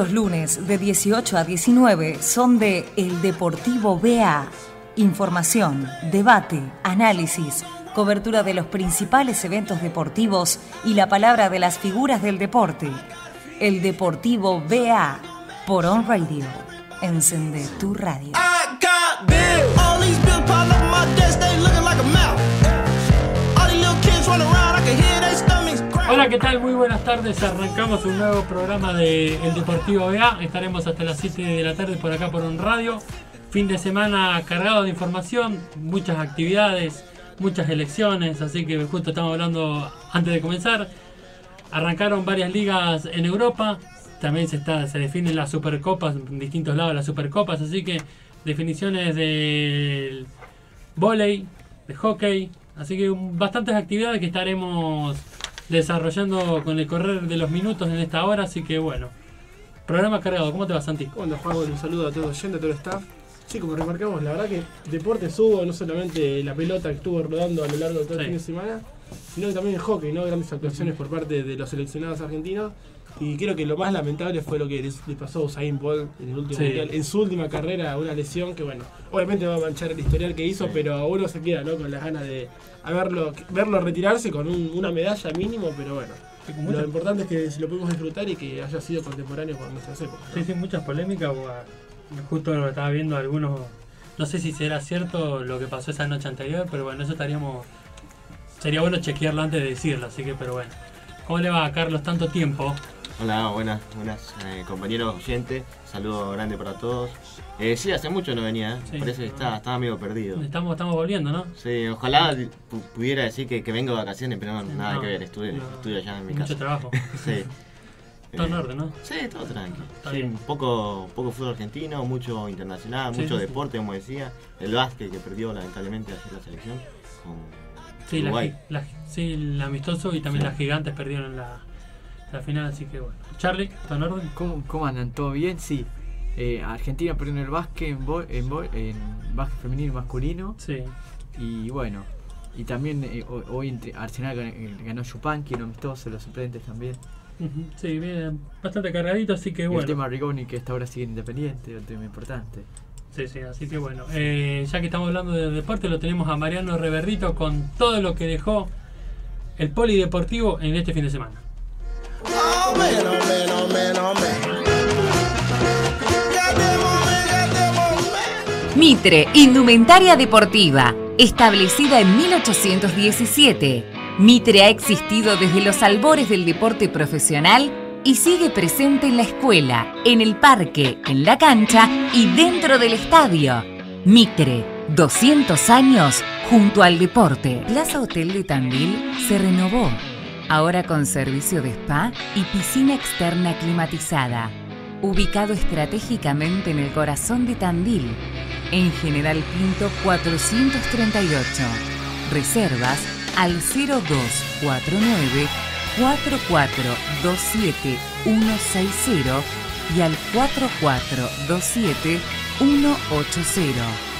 Los lunes de 18 a 19 son de El Deportivo BA. Información, debate, análisis, cobertura de los principales eventos deportivos y la palabra de las figuras del deporte. El Deportivo BA por On Radio. Encende tu radio. Hola, ¿qué tal? Muy buenas tardes. Arrancamos un nuevo programa de El Deportivo BA. Estaremos hasta las 7 de la tarde por acá por un radio. Fin de semana cargado de información, muchas actividades, muchas elecciones, así que justo estamos hablando antes de comenzar. Arrancaron varias ligas en Europa, también se, está, se definen las supercopas en distintos lados las supercopas, así que definiciones del volei, de hockey, así que bastantes actividades que estaremos desarrollando con el correr de los minutos en esta hora, así que bueno, programa cargado, ¿cómo te va Santi? Bueno, Juan, un saludo a todos oyentes, a todo el staff. Sí, como remarcamos, la verdad que deportes hubo, no solamente la pelota que estuvo rodando a lo largo de todo Sí. el fin de semana, sino que también el hockey, ¿no? Grandes actuaciones por parte de los seleccionados argentinos. Y creo que lo más lamentable fue lo que les pasó a Usain Bolt en el último Sí. mundial, en su última carrera, una lesión que, bueno, obviamente va a manchar el historial que hizo, pero uno se queda, ¿no? Con las ganas de haberlo, verlo retirarse con un- una medalla mínimo, pero bueno. Lo importante es que lo pudimos disfrutar y que haya sido contemporáneo con nuestras épocas. ¿no? Sí, sí, muchas polémicas. Justo lo estaba viendo algunos. No sé si será cierto lo que pasó esa noche anterior, pero bueno, eso estaríamos. Sería bueno chequearlo antes de decirlo, así que, pero bueno. ¿Cómo le va a Carlos tanto tiempo? Hola, buenas, buenas eh, compañeros oyentes. Saludo grande para todos. Eh, sí, hace mucho no venía, ¿eh? Sí. parece que está, estaba medio perdido. Estamos, estamos volviendo, ¿no? Sí, ojalá pu- pudiera decir que, que vengo de vacaciones, pero no, nada No, que ver, estudio, no. estudio allá en mi Mucho casa. trabajo. Sí. Todo en Eh, orden, ¿no? Sí, todo tranquilo. Sí, poco, poco fútbol argentino, mucho internacional, mucho deporte, como decía. El básquet que perdió lamentablemente ayer la selección con Sí, la, Uruguay. gi- la- sí, el amistoso y también las gigantes perdieron la, la final, así que bueno. Charlie, ¿todo en orden? ¿Cómo, cómo andan? ¿Todo bien? Sí. Eh, Argentina perdió en el básquet, en, bo- en, en básquet femenino y masculino. Sí. Y bueno, y también eh, ho- hoy entre- Arsenal gan- ganó Yupanqui, en amistoso, los suplentes también. Sí, bien, bastante cargadito, así que Y bueno. el tema Rigoni, que hasta ahora sigue independiente, un tema importante. Sí, sí, así que bueno. eh, ya que estamos hablando de deporte, lo tenemos a Mariano Reverdito con todo lo que dejó el polideportivo en este fin de semana. Mitre, indumentaria deportiva, establecida en 1817. Mitre ha existido desde los albores del deporte profesional y sigue presente en la escuela, en el parque, en la cancha y dentro del estadio. Mitre, 200 años junto al deporte. Plaza Hotel de Tandil se renovó, ahora con servicio de spa y piscina externa climatizada. Ubicado estratégicamente en el corazón de Tandil, en General Pinto 438. Reservas al 0249 4427 160 y al 4427 180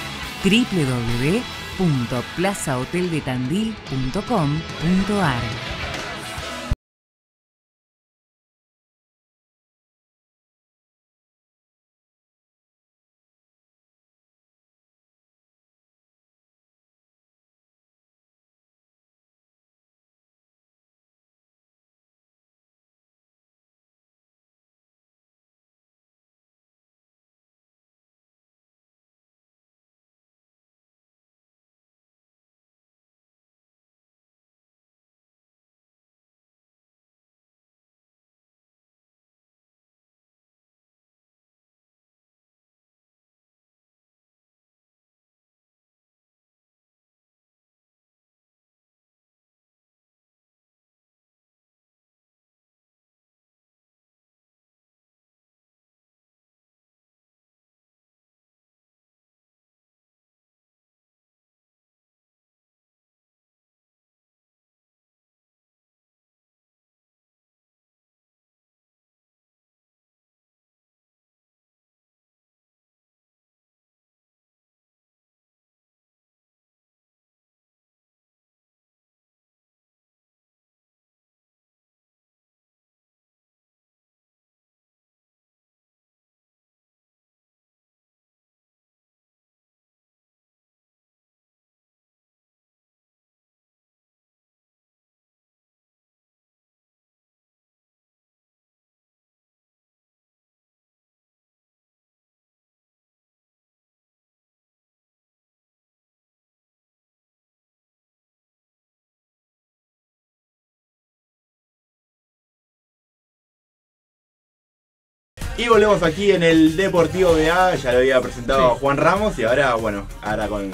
Y volvemos aquí en el Deportivo BA, ya lo había presentado Sí. Juan Ramos y ahora, bueno, ahora con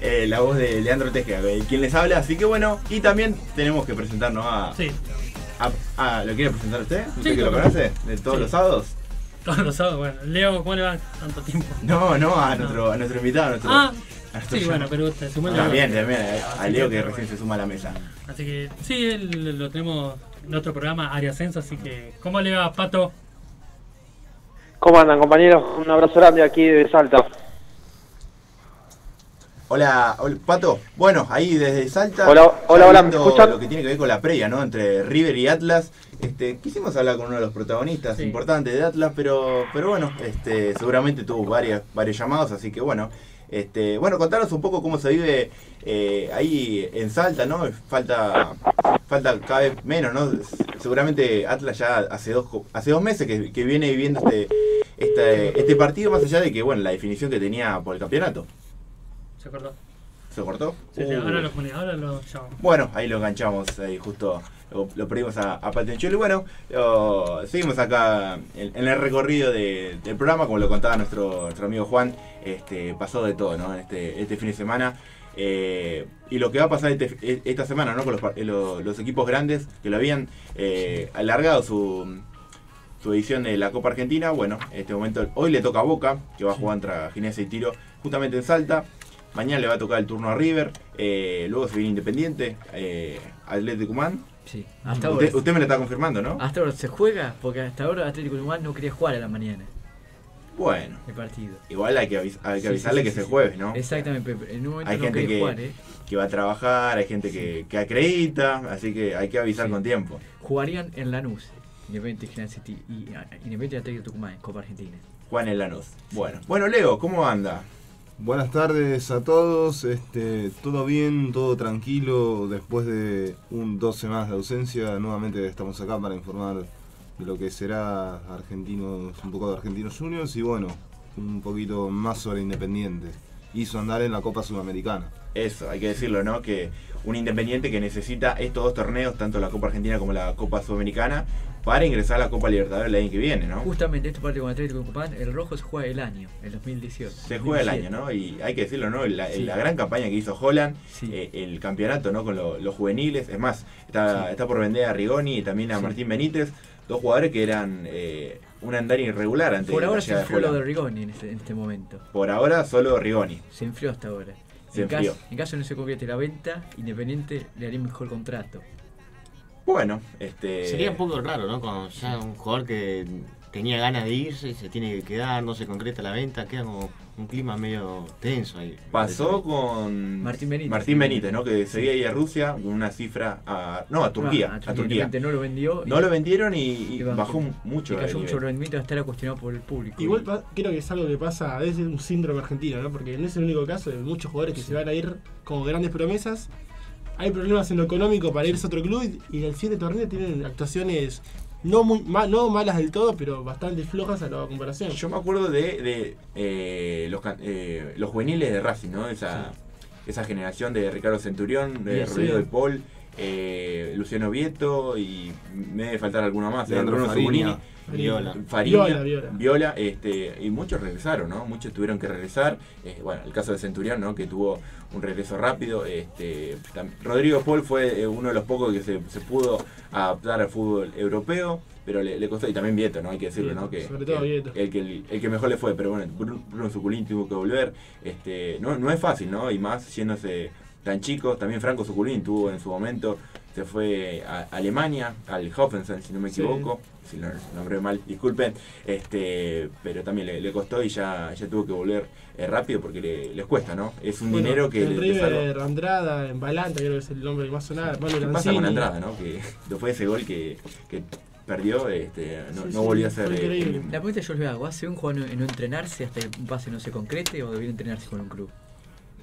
eh, la voz de Leandro Tejeda, quien les habla, así que bueno, y también tenemos que presentarnos a... Sí, a- a- ¿Lo quiere presentar usted? ¿Usted Sí, que lo conoce? ¿De todos Sí. los sábados? todos los sábados. Bueno, Leo, ¿cómo le va tanto tiempo? No, no, a No. nuestro, a nuestro invitado, a nuestro... Ah, sí, bueno, pero usted sumó También, también, a, Leo que, recién se suma a la mesa. Así que sí, él lo tenemos en otro programa, Área Ascenso, así que ¿cómo le va, Pato? ¿Cómo andan compañeros? Un abrazo grande aquí de Salta. Hola, hola, Pato. Bueno, ahí desde Salta. Hola, hola, hola, ¿me escuchan? Lo que tiene que ver con la previa, ¿no? Entre River y Atlas. Este, quisimos hablar con uno de los protagonistas Sí. importantes de Atlas, pero, pero bueno, este, seguramente tuvo varias, varios llamados, así que bueno. Este, bueno, contanos un poco cómo se vive eh, ahí en Salta, ¿no? Falta, falta cada vez menos, ¿no? Seguramente Atlas ya hace dos, hace dos meses que, que viene viviendo este, este, este partido, más allá de que, bueno, la definición que tenía por el campeonato. ¿Se acordó? ¿Se cortó? Sí, sí, Uh. ahora lo pone, ahora lo llamamos. Bueno, ahí lo enganchamos, ahí justo lo, lo perdimos a, a Patenchuelo. Y bueno, lo- seguimos acá en, en el recorrido de- del programa, como lo contaba nuestro, nuestro amigo Juan, este, pasó de todo, ¿no? Este, este fin de semana. Eh, y lo que va a pasar este- e- esta semana, ¿no? Con los, eh, lo- los equipos grandes que lo habían eh, alargado su, su edición de la Copa Argentina. Bueno, en este momento, hoy le toca a Boca, que va a jugar contra Gimnasia y Tiro, justamente en Salta. Mañana le va a tocar el turno a River. eh, luego se viene Independiente, eh, Atlético Tucumán. Sí, hasta ahora. Usted, usted me lo está confirmando, ¿no? Hasta ahora se juega porque hasta ahora Atlético Tucumán no quería jugar a la mañana Bueno, el partido. igual hay que, avis- hay que avisarle sí, que sí, sí. jueves, ¿no? Exactamente, pero en un momento Hay no gente que, jugar, ¿eh? que va a trabajar, hay gente que, que acredita, así que hay que avisar con tiempo. Jugarían en Lanús, Independiente Gimnasia City y ah, Independiente Atlético Tucumán, Copa Argentina. Juan en Lanús. Bueno, bueno Leo, ¿cómo anda? Buenas tardes a todos, este, todo bien, todo tranquilo, después de un, dos semanas de ausencia, nuevamente estamos acá para informar de lo que será Argentinos, un poco de Argentinos Juniors y bueno, un poquito más sobre Independiente. Hizo andar en la Copa Sudamericana. Eso, hay que decirlo, ¿no? Que un Independiente que necesita estos dos torneos, tanto la Copa Argentina como la Copa Sudamericana, para ingresar a la Copa Libertadores el año que viene, ¿no? Justamente este partido con Atlético Tucumán, el rojo se juega el año, el 2018. Se juega el 2017. año, ¿no? Y hay que decirlo, ¿no? La, Sí. la gran campaña que hizo Holland, Sí. eh, el campeonato, ¿no? Con lo- los juveniles. Es más, está, Sí. está por vender a Rigoni y también a. Martín Benítez, dos jugadores que eran eh, un andar irregular antes Por de la ahora se enfrió lo de. Rigoni en este, en este momento. Por ahora, solo Rigoni. Se enfrió hasta ahora. Se en, enfrió. Caso, en caso no se convierte la venta, Independiente le haría mejor contrato. Bueno, este. Sería un poco raro, ¿no? Cuando ya un jugador que tenía ganas de irse, se tiene que quedar, no se concreta la venta, queda como un clima medio tenso ahí. Pasó con Martín Benítez. Martín Benítez, ¿no? Que seguía ahí a Rusia con una cifra a. No, a Turquía. Ah, a Turquía. No lo vendió. y- No lo vendieron y, y bajó mucho. y cayó mucho el rendimiento hasta era cuestionado por el público. Igual pa- creo que es algo que pasa, a veces un síndrome argentino, ¿no? Porque no es el único caso de muchos jugadores que se van a ir como grandes promesas. Hay problemas en lo económico para irse a otro club y, y en el siguiente torneo tienen actuaciones no muy ma- no malas del todo, pero bastante flojas a la comparación. Yo me acuerdo de, de, eh, los, eh, los juveniles de Racing, ¿no? Esa, esa generación de Ricardo Centurión, de Sí, Rodrigo sí. de Paul, eh, Luciano Vieto y me debe faltar alguno más. eh, Leandro Bruno Fariña. Zuculini, Viola. Fariña, Viola, Viola. Viola, este, y muchos regresaron, ¿no? Muchos tuvieron que regresar. Eh, bueno, el caso de Centurión, ¿no? Que tuvo un regreso rápido. Este, Rodrigo Paul fue eh, uno de los pocos que se, se pudo adaptar al fútbol europeo, pero le, le costó, y también Vieto, ¿no? Hay que decirlo, Vieto, ¿no? Que, sobre todo Vieto. el, que, el, el que mejor le fue, pero bueno, Bruno, Bruno tuvo que volver. Este, no, no es fácil, ¿no? Y más yéndose tan chicos. También Franco Zuculini tuvo en su momento, se fue a Alemania, al Hoffenheim, si no me Sí. equivoco. Si lo nombré mal, disculpen. Este, pero también le, le costó y ya, ya tuvo que volver eh, rápido porque le- les cuesta, ¿no? Es un Bueno, dinero que en le. River, Andrada, en Balanta, creo que es el nombre que más ¿Qué pasa con. Andrada, no? Que después de ese gol que, que perdió, este, no, Sí, no sí, volvió a ser eh. La pregunta yo le hago, ¿hace un jugador no, no entrenarse hasta que un pase no se concrete o debería entrenarse con un club?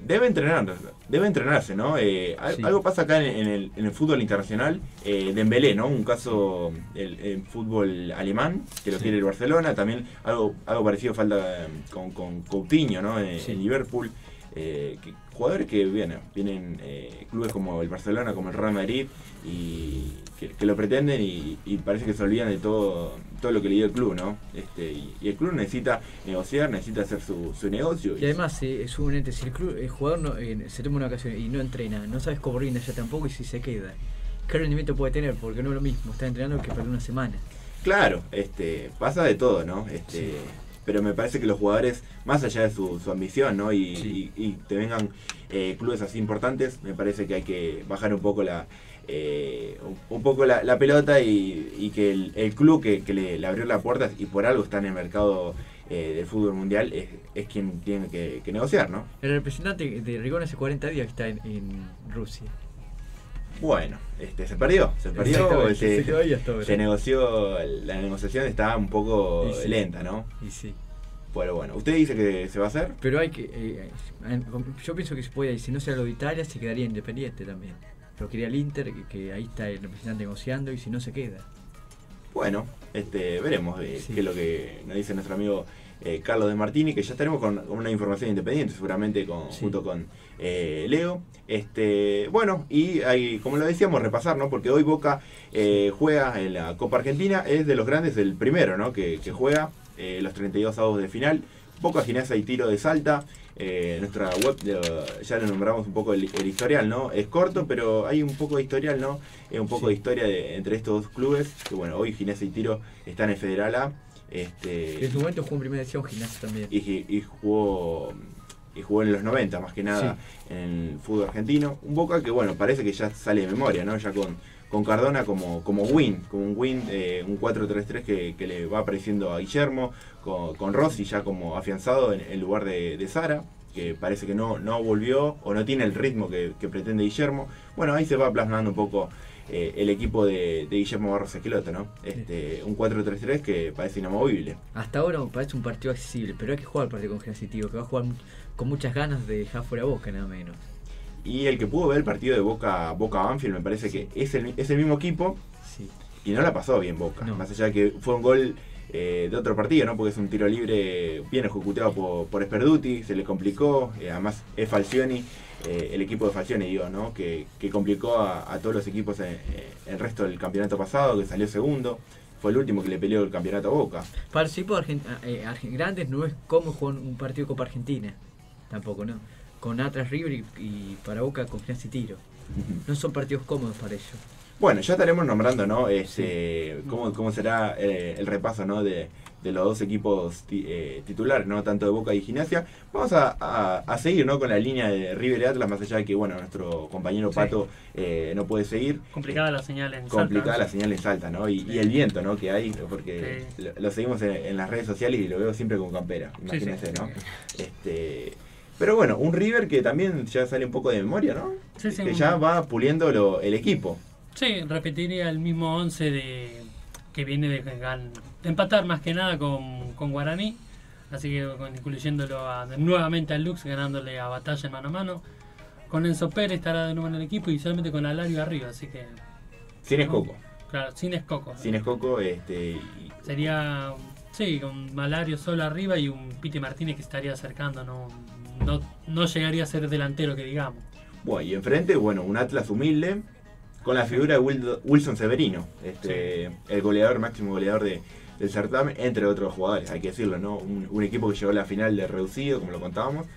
Debe entrenarse, debe entrenarse, ¿no? Eh, Sí. Algo pasa acá en, en el, en el fútbol internacional, eh, Dembélé, ¿no? Un caso el, el fútbol alemán, que lo Sí. quiere el Barcelona, también algo, algo parecido falta eh, con, con Coutinho, ¿no? En, Sí. en Liverpool. eh, que- jugadores que vienen, vienen eh, clubes como el Barcelona, como el Real Madrid, y que, que lo pretenden y, y parece que se olvidan de todo todo lo que le dio el club, ¿no? Este, y, y el club necesita negociar, necesita hacer su, su negocio. Y además eh, es un ente, si el, club, el jugador no, eh, se toma una ocasión y no entrena, no sabes cómo rinda ya tampoco y si se queda. ¿Qué rendimiento puede tener? Porque no es lo mismo, está entrenando que perder una semana. Claro, este, pasa de todo, ¿no? Este, Pero me parece que los jugadores, más allá de su, su ambición, ¿no? Y, Sí. y- y te vengan eh, clubes así importantes, me parece que hay que bajar un poco la eh, un, poco la, la pelota y, y que el, el club que, que le, le abrió las puertas y por algo está en el mercado eh, del fútbol mundial es, es quien tiene que, que negociar, ¿no? El representante de Rigón hace 40 días que está en, en Rusia. Bueno, este, se perdió, se perdió, Exactamente, se, negoció, la negociación está un poco sí. lenta, ¿no? Y sí. Pero bueno, ¿usted dice que se va a hacer? Pero hay que. eh, yo pienso que se puede, si no sea lo de Italia, se quedaría independiente también. Lo quería el Inter, que, que ahí está el representante negociando, y si no se queda. Bueno, este, veremos eh, Sí. qué es lo que nos dice nuestro amigo eh, Carlos de Martini, que ya estaremos con, con una información independiente, seguramente con, Sí. junto con eh, Leo. Este, bueno, y hay, como lo decíamos, repasar, ¿no? Porque hoy Boca juega en la Copa Argentina, es de los grandes el primero, ¿no? Que, que juega los 32 avos de final. Boca, Gimnasia y Tiro de Salta. Eh, nuestra web lo- ya le nombramos un poco el, el historial, ¿no? Es corto, pero hay un poco de historial, ¿no? Es un poco Sí. de historia de- entre estos dos clubes. Que bueno, hoy Gimnasia y Tiro están en Federal A. Este, En su momento jugó en primera edición gimnasia también. y, y jugó y jugó en los 90 más que nada en el fútbol argentino. Un Boca que bueno, parece que ya sale de memoria, ¿no? Ya con, con Cardona como, como win, como un win, eh, un 4-3-3 que, que le va apareciendo a Guillermo, con, con Rossi ya como afianzado en, en lugar de, de Sara, que parece que no, no volvió o no tiene el ritmo que, que pretende Guillermo. Bueno, ahí se va plasmando un poco eh, el equipo de, de Guillermo Barros Esqueloto, ¿no? Este, un 4-3-3 que parece inamovible. Hasta ahora parece un partido accesible, pero hay que jugar el partido con Tiro, que va a jugar con muchas ganas de dejar fuera a Boca, nada menos. Y el que pudo ver el partido de Boca Boca Banfield me parece que es el, es el mismo equipo Sí. y no la pasó bien Boca. No. Más allá de que fue un gol eh, de otro partido, ¿no? Porque es un tiro libre bien ejecutado por, por Sperduti, se le complicó. eh, además es Falcioni, eh, el equipo de Falcioni, digo, ¿no? Que, que complicó a, a todos los equipos en, el resto del campeonato pasado, que salió segundo. Fue el último que le peleó el campeonato a Boca. Para el equipo de Argen- eh, Argen- grandes no es como jugar un partido Copa Argentina. Tampoco, ¿no? Con Atlas River y, y para Boca con Gimnasia y Tiro. No son partidos cómodos para ellos. Bueno, ya estaremos nombrando, ¿no? Este, cómo, cómo será eh, el repaso, ¿no? De, de los dos equipos ti- eh, titulares, ¿no? Tanto de Boca y Gimnasia. Vamos a, a- a seguir, ¿no? Con la línea de River y Atlas, más allá de que, bueno, nuestro compañero Sí. Pato eh, no puede seguir. Complicada la señal en Complicada Salta. la señal en Salta, ¿no? Y, y el viento, ¿no? Que hay, porque Sí. lo, lo seguimos en, en las redes sociales y lo veo siempre con campera, imagínense, sí. ¿no? Este, pero bueno, un River que también ya sale un poco de memoria, ¿no? Sí, sí, que ya va puliendo lo- el equipo. Sí, repetiría el mismo 11 de, que viene de, de empatar más que nada con, con Guaraní. Así que con- incluyéndolo a- nuevamente al Lux, ganándole a batalla mano a mano. Con Enzo Pérez estará de nuevo en el equipo y solamente con Alario arriba. Así que, Sin escoco. claro, sin escoco. Sin escoco, este. y- Sería, sí, con Malario solo arriba y un Piti Martínez que estaría acercando. No, no, no llegaría a ser delantero, que digamos. Bueno, y enfrente, bueno, un Atlas humilde con la figura de Wil- Wilson Severino, este, el goleador, máximo goleador de, del certamen, entre otros jugadores, hay que decirlo, ¿no? Un, un equipo que llegó a la final de reducido, como lo contábamos,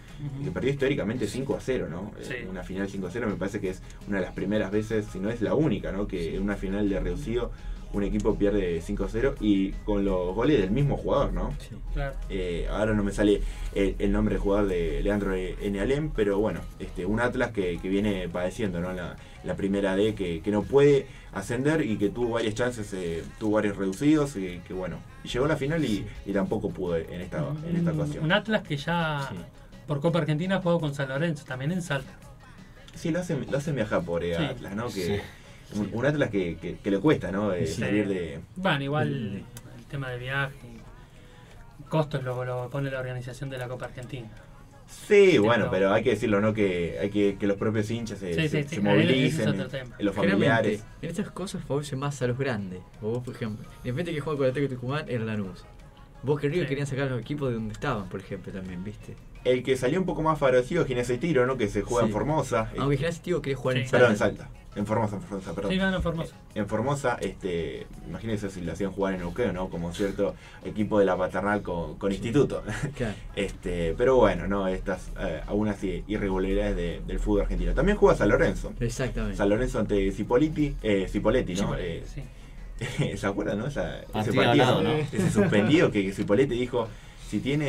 y que perdió históricamente 5 a 0, ¿no? Sí. Eh, Una final 5 a 0 me parece que es una de las primeras veces, si no es la única, ¿no? Que en una final de reducido un equipo pierde 5 a 0 y con los goles del mismo jugador, ¿no? Sí. Claro. Eh, ahora no me sale el, el nombre del jugador de Leandro Enialem, pero bueno, este, un Atlas que, que viene padeciendo ¿no? la, la primera D, que, que no puede ascender y que tuvo varias chances, eh, tuvo varios reducidos, y que bueno, llegó a la final y, y tampoco pudo en esta, en esta Un- ocasión. Un Atlas que ya Sí. por Copa Argentina ha jugado con San Lorenzo, también en Salta. Sí, lo hacen, lo hacen viajar por eh, Sí. Atlas, ¿no? Que, Sí. un, Atlas que, que, que le cuesta, ¿no? Eh, Sí. salir de... Bueno, igual el tema de viaje, costos lo, lo pone la organización de la Copa Argentina. Sí, Sí, bueno, pero- pero hay que decirlo, ¿no? Que hay que, que los propios hinchas se, Sí, se- sí, se movilicen, es eh, los familiares. en estas cosas favorece más a los grandes. O vos, por ejemplo, de repente que juega con el Atlético Tucumán, el Lanús. Boca y River Sí. querían sacar a los equipos de donde estaban, por ejemplo, también, ¿viste? El que salió un poco más favorecido es Ginés Tiro, ¿no? Que se juega Sí. en Formosa. Aunque Gimnasia Tío quería jugar Sí. en Salta. Perdón, en Salta. En Formosa, en Formosa, perdón. Sí, ganó Formosa. En Formosa, este, imagínense si lo hacían jugar en Neuquén, ¿no? Como cierto equipo de la paternal con, con instituto. Claro. Este, pero bueno, no, estas eh, así irregularidades de- del fútbol argentino. También juega San Lorenzo. Exactamente. San Lorenzo ante Cipoliti, eh, Cipoletti, ¿no? Eh, Sí. ¿Se acuerdan, no? Esa- ese Partido partido, ganado, ¿no? ese suspendido que, que Cipoletti dijo, si tienen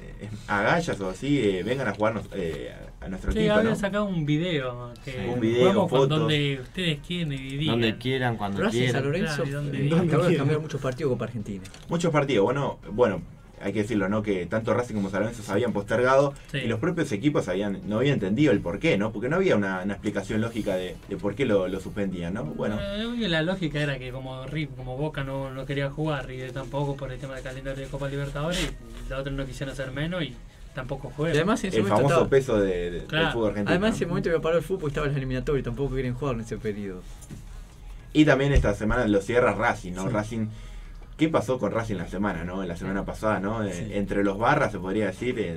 eh, agallas o así, eh, vengan a jugarnos eh, a, a nuestro Sí, equipo, habían ¿no? sacado un video. Que Sí. Un video, jugamos con fotos. donde ustedes quieren y digan. Donde quieran, cuando San quieran. Lorenzo Claro, ¿y dónde eh, vive? acaba de ¿Dónde cambiar muchos partidos Copa Argentina. Muchos partidos, bueno, bueno, hay que decirlo, ¿no? Que tanto Racing como San Lorenzo se habían postergado Sí. y los propios equipos habían, no habían entendido el por qué, ¿no? Porque no había una, una explicación lógica de, de por qué lo, lo suspendían, ¿no? Bueno, Eh, la lógica era que como River, como Boca no, no quería jugar, River tampoco por el tema del calendario de Copa Libertadores, y la otra no quisieron hacer menos y tampoco Y juegan. además en ese el momento famoso estaba- peso de, de- Claro. del fútbol argentino. Además, en ese momento había parado el fútbol y estaba en las eliminatorias, tampoco quieren jugar en ese periodo. Y también esta semana lo cierra Racing, ¿no? Sí. Racing. ¿Qué pasó con Racing la semana, no? En la semana pasada, ¿no? Eh, Sí. Entre los barras, se podría decir, en,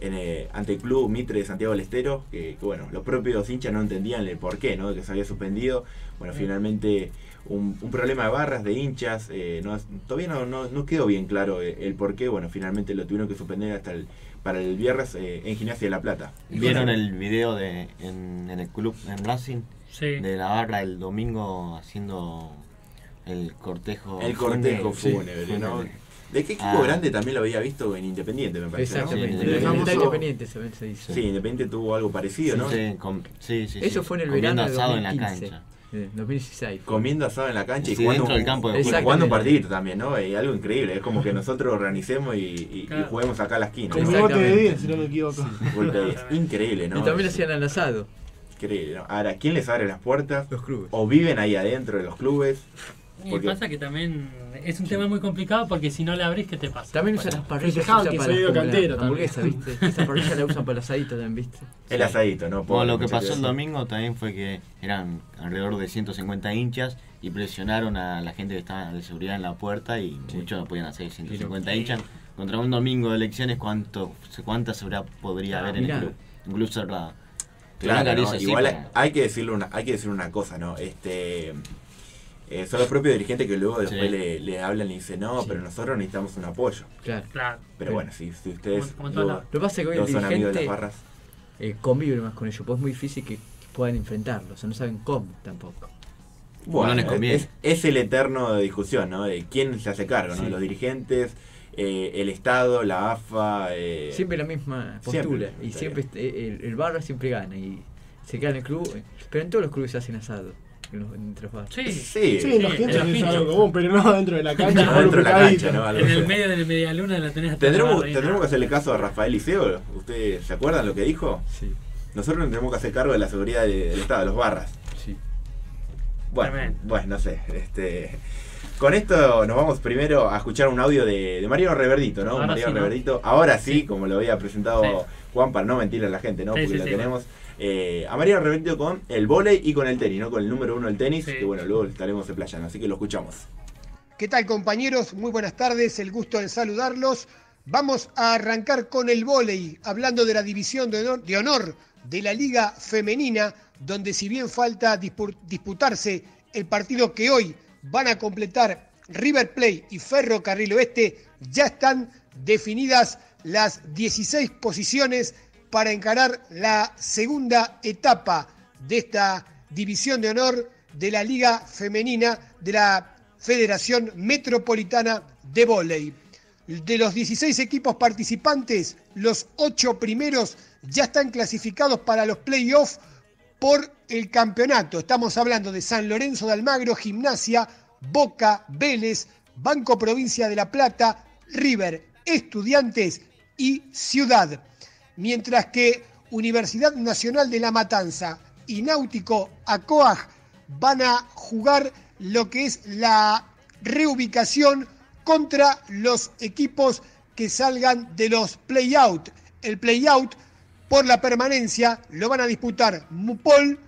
en, eh, ante el club Mitre de Santiago del Estero, que, que, bueno, los propios hinchas no entendían el por qué, ¿no? De que se había suspendido. Bueno, finalmente un, un problema de barras, de hinchas, eh, no, todavía no, no, no quedó bien claro eh, el por qué. Bueno, finalmente lo tuvieron que suspender hasta el, para el viernes eh, en Gimnasia de la Plata. ¿Vieron el video de en, en el club en Racing? Sí. De la barra el domingo haciendo el cortejo. El cortejo fúnebre, fúnebre, ¿no? fúnebre. ¿De qué equipo Ah. grande también lo había visto en Independiente, me parece? ¿no? Exactamente. Famoso... famoso- Independiente se, hizo. Sí, Independiente tuvo algo parecido, ¿no? Sí, sí, sí, Eso sí. fue en el Comiendo verano de asado en la 2015. cancha. eh, 2016. Comiendo asado en la cancha y Sí, jugando, dentro del campo de fútbol. jugando partido también, ¿no? Y algo increíble, es como que nosotros organicemos y, y- y Claro. juguemos acá a la esquina. ¿no? de Exactamente. 10, si no me equivoco. Increíble, ¿no? Y también lo hacían al asado, Increíble, ¿no? Ahora, ¿quién les abre las puertas? los clubes. ¿O viven ahí adentro de los clubes? Y Porque- pasa que también es un tema muy complicado porque si no le abrís, ¿qué te pasa? También usan las parrillas usan que para la cantero hamburguesa, ¿viste? Esa parrilla la usan para el asadito también, ¿viste? El asadito, ¿no? Bueno, lo que pasó el domingo también fue que eran alrededor de 150 hinchas y presionaron a la gente que estaba de seguridad en la puerta y muchos no podían hacer 150 hinchas. Contra un domingo de elecciones, ¿cuánto, ¿cuánta seguridad podría Ah, haber en el club? Un club cerrado. Claro, igual hay que decirle una, hay que decir una cosa, ¿no? Este eh, son los propios dirigentes que luego después Sí. le, le hablan y dicen, no, Sí. pero nosotros necesitamos un apoyo. Claro. Claro. Pero bueno, si, si ustedes Como- como luego-. Lo que pasa es que hoy el son amigos de las dirigente barras. eh, convive más con ellos, pues es muy difícil que puedan enfrentarlo, o sea, no saben cómo tampoco. Bueno, no les conviene. es, es el eterno de discusión, ¿no? De quién se hace cargo, ¿no? Los dirigentes, eh, el Estado, la AFA. eh, Siempre la misma postura, Siempre, y siempre el, el barra siempre gana, y se queda en el club, pero en todos los clubes se hacen asado, entre los barras. Sí. Sí, Sí, los Sí, hinchas en los es algo hinchas. común, pero no dentro de la cancha. no dentro de la cancha, ¿no? En el medio de la media luna la tenés Tendremos, tendremos que hacerle caso a Rafael Liceo. ¿Ustedes se acuerdan lo que dijo? Sí, Nosotros nos tenemos que hacer cargo de la seguridad de- del Estado, de los barras. sí. Bueno, Tremendo. bueno, no sé. Este, con esto nos vamos primero a escuchar un audio de, de Mariano Reverdito, ¿no? Ahora Mariano sí, ¿no? Reverdito. Ahora sí, como lo había presentado Sí. Juan, para no mentirle a la gente, ¿no? Sí, Porque sí, lo sí. tenemos. Eh, a Mariano Reverdito con el volei y con el tenis, ¿no? Con el número uno del tenis, Sí. que bueno, luego estaremos explayando. Así que lo escuchamos. ¿Qué tal compañeros? Muy buenas tardes, el gusto de saludarlos. Vamos a arrancar con el vóley, hablando de la división de honor, de honor de la Liga Femenina, donde si bien falta dispu- disputarse el partido que hoy van a completar River Plate y Ferro Carril Oeste, ya están definidas las 16 posiciones para encarar la segunda etapa de esta división de honor de la Liga Femenina de la Federación Metropolitana de Vóley. De los 16 equipos participantes, los 8 primeros ya están clasificados para los playoffs por el campeonato. Estamos hablando de San Lorenzo de Almagro, Gimnasia, Boca, Vélez, Banco Provincia de La Plata, River, Estudiantes y Ciudad. Mientras que Universidad Nacional de La Matanza y Náutico Acoag van a jugar lo que es la reubicación contra los equipos que salgan de los play-out. El play-out por la permanencia lo van a disputar Mupol,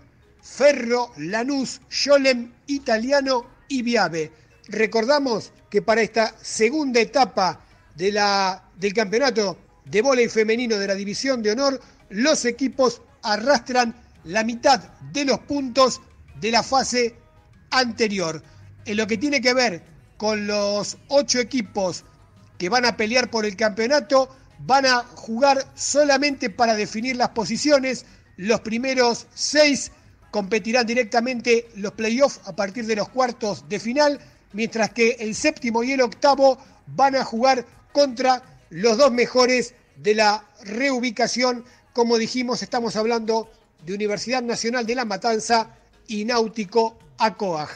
Ferro, Lanús, Yolem, Italiano y Viave. Recordamos que para esta segunda etapa de la, del campeonato de vóley femenino de la División de Honor, los equipos arrastran la mitad de los puntos de la fase anterior. En lo que tiene que ver con los ocho equipos que van a pelear por el campeonato, van a jugar solamente para definir las posiciones. Los primeros seis competirán directamente los playoffs a partir de los cuartos de final, mientras que el séptimo y el octavo van a jugar contra los dos mejores de la reubicación. Como dijimos, estamos hablando de Universidad Nacional de La Matanza y Náutico Acoag.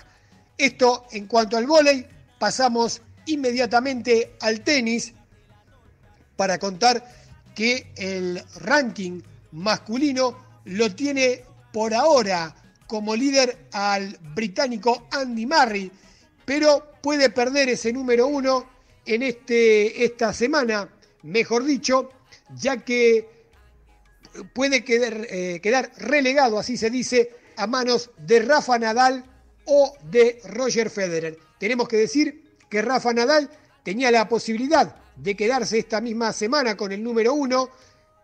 Esto en cuanto al vóley, pasamos inmediatamente al tenis para contar que el ranking masculino lo tiene por ahora como líder al británico Andy Murray, pero puede perder ese número uno en este, esta semana, mejor dicho, ya que puede quedar, eh, quedar relegado, así se dice, a manos de Rafa Nadal o de Roger Federer. Tenemos que decir que Rafa Nadal tenía la posibilidad de quedarse esta misma semana con el número uno,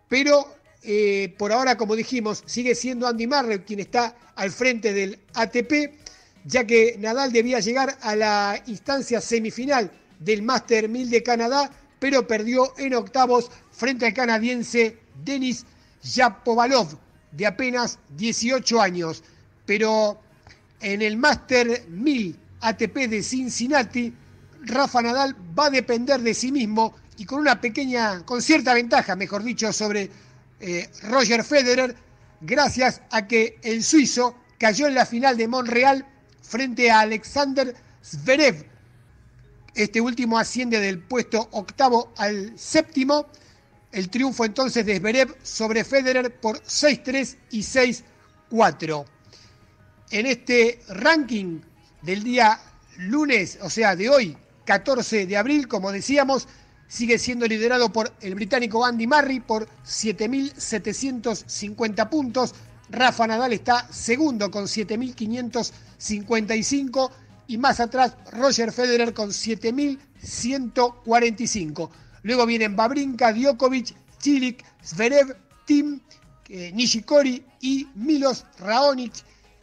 pero eh, por ahora, como dijimos, sigue siendo Andy Murray quien está al frente del ATP, ya que Nadal debía llegar a la instancia semifinal del Master 1000 de Canadá, pero perdió en octavos frente al canadiense Denis Yapovalov, de apenas 18 años. Pero en el Master 1000 ATP de Cincinnati, Rafa Nadal va a depender de sí mismo y con una pequeña, con cierta ventaja, mejor dicho, sobre eh, Roger Federer, gracias a que el suizo cayó en la final de Montreal frente a Alexander Zverev. Este último asciende del puesto octavo al séptimo. El triunfo entonces de Zverev sobre Federer por 6-3 y 6-4. En este ranking del día lunes, o sea, de hoy, 14 de abril, como decíamos, sigue siendo liderado por el británico Andy Murray por 7.750 puntos. Rafa Nadal está segundo con 7.555 y más atrás Roger Federer con 7.145. Luego vienen Babrinka, Djokovic, Chilik, Zverev, Tim, eh, Nishikori y Milos Raonic.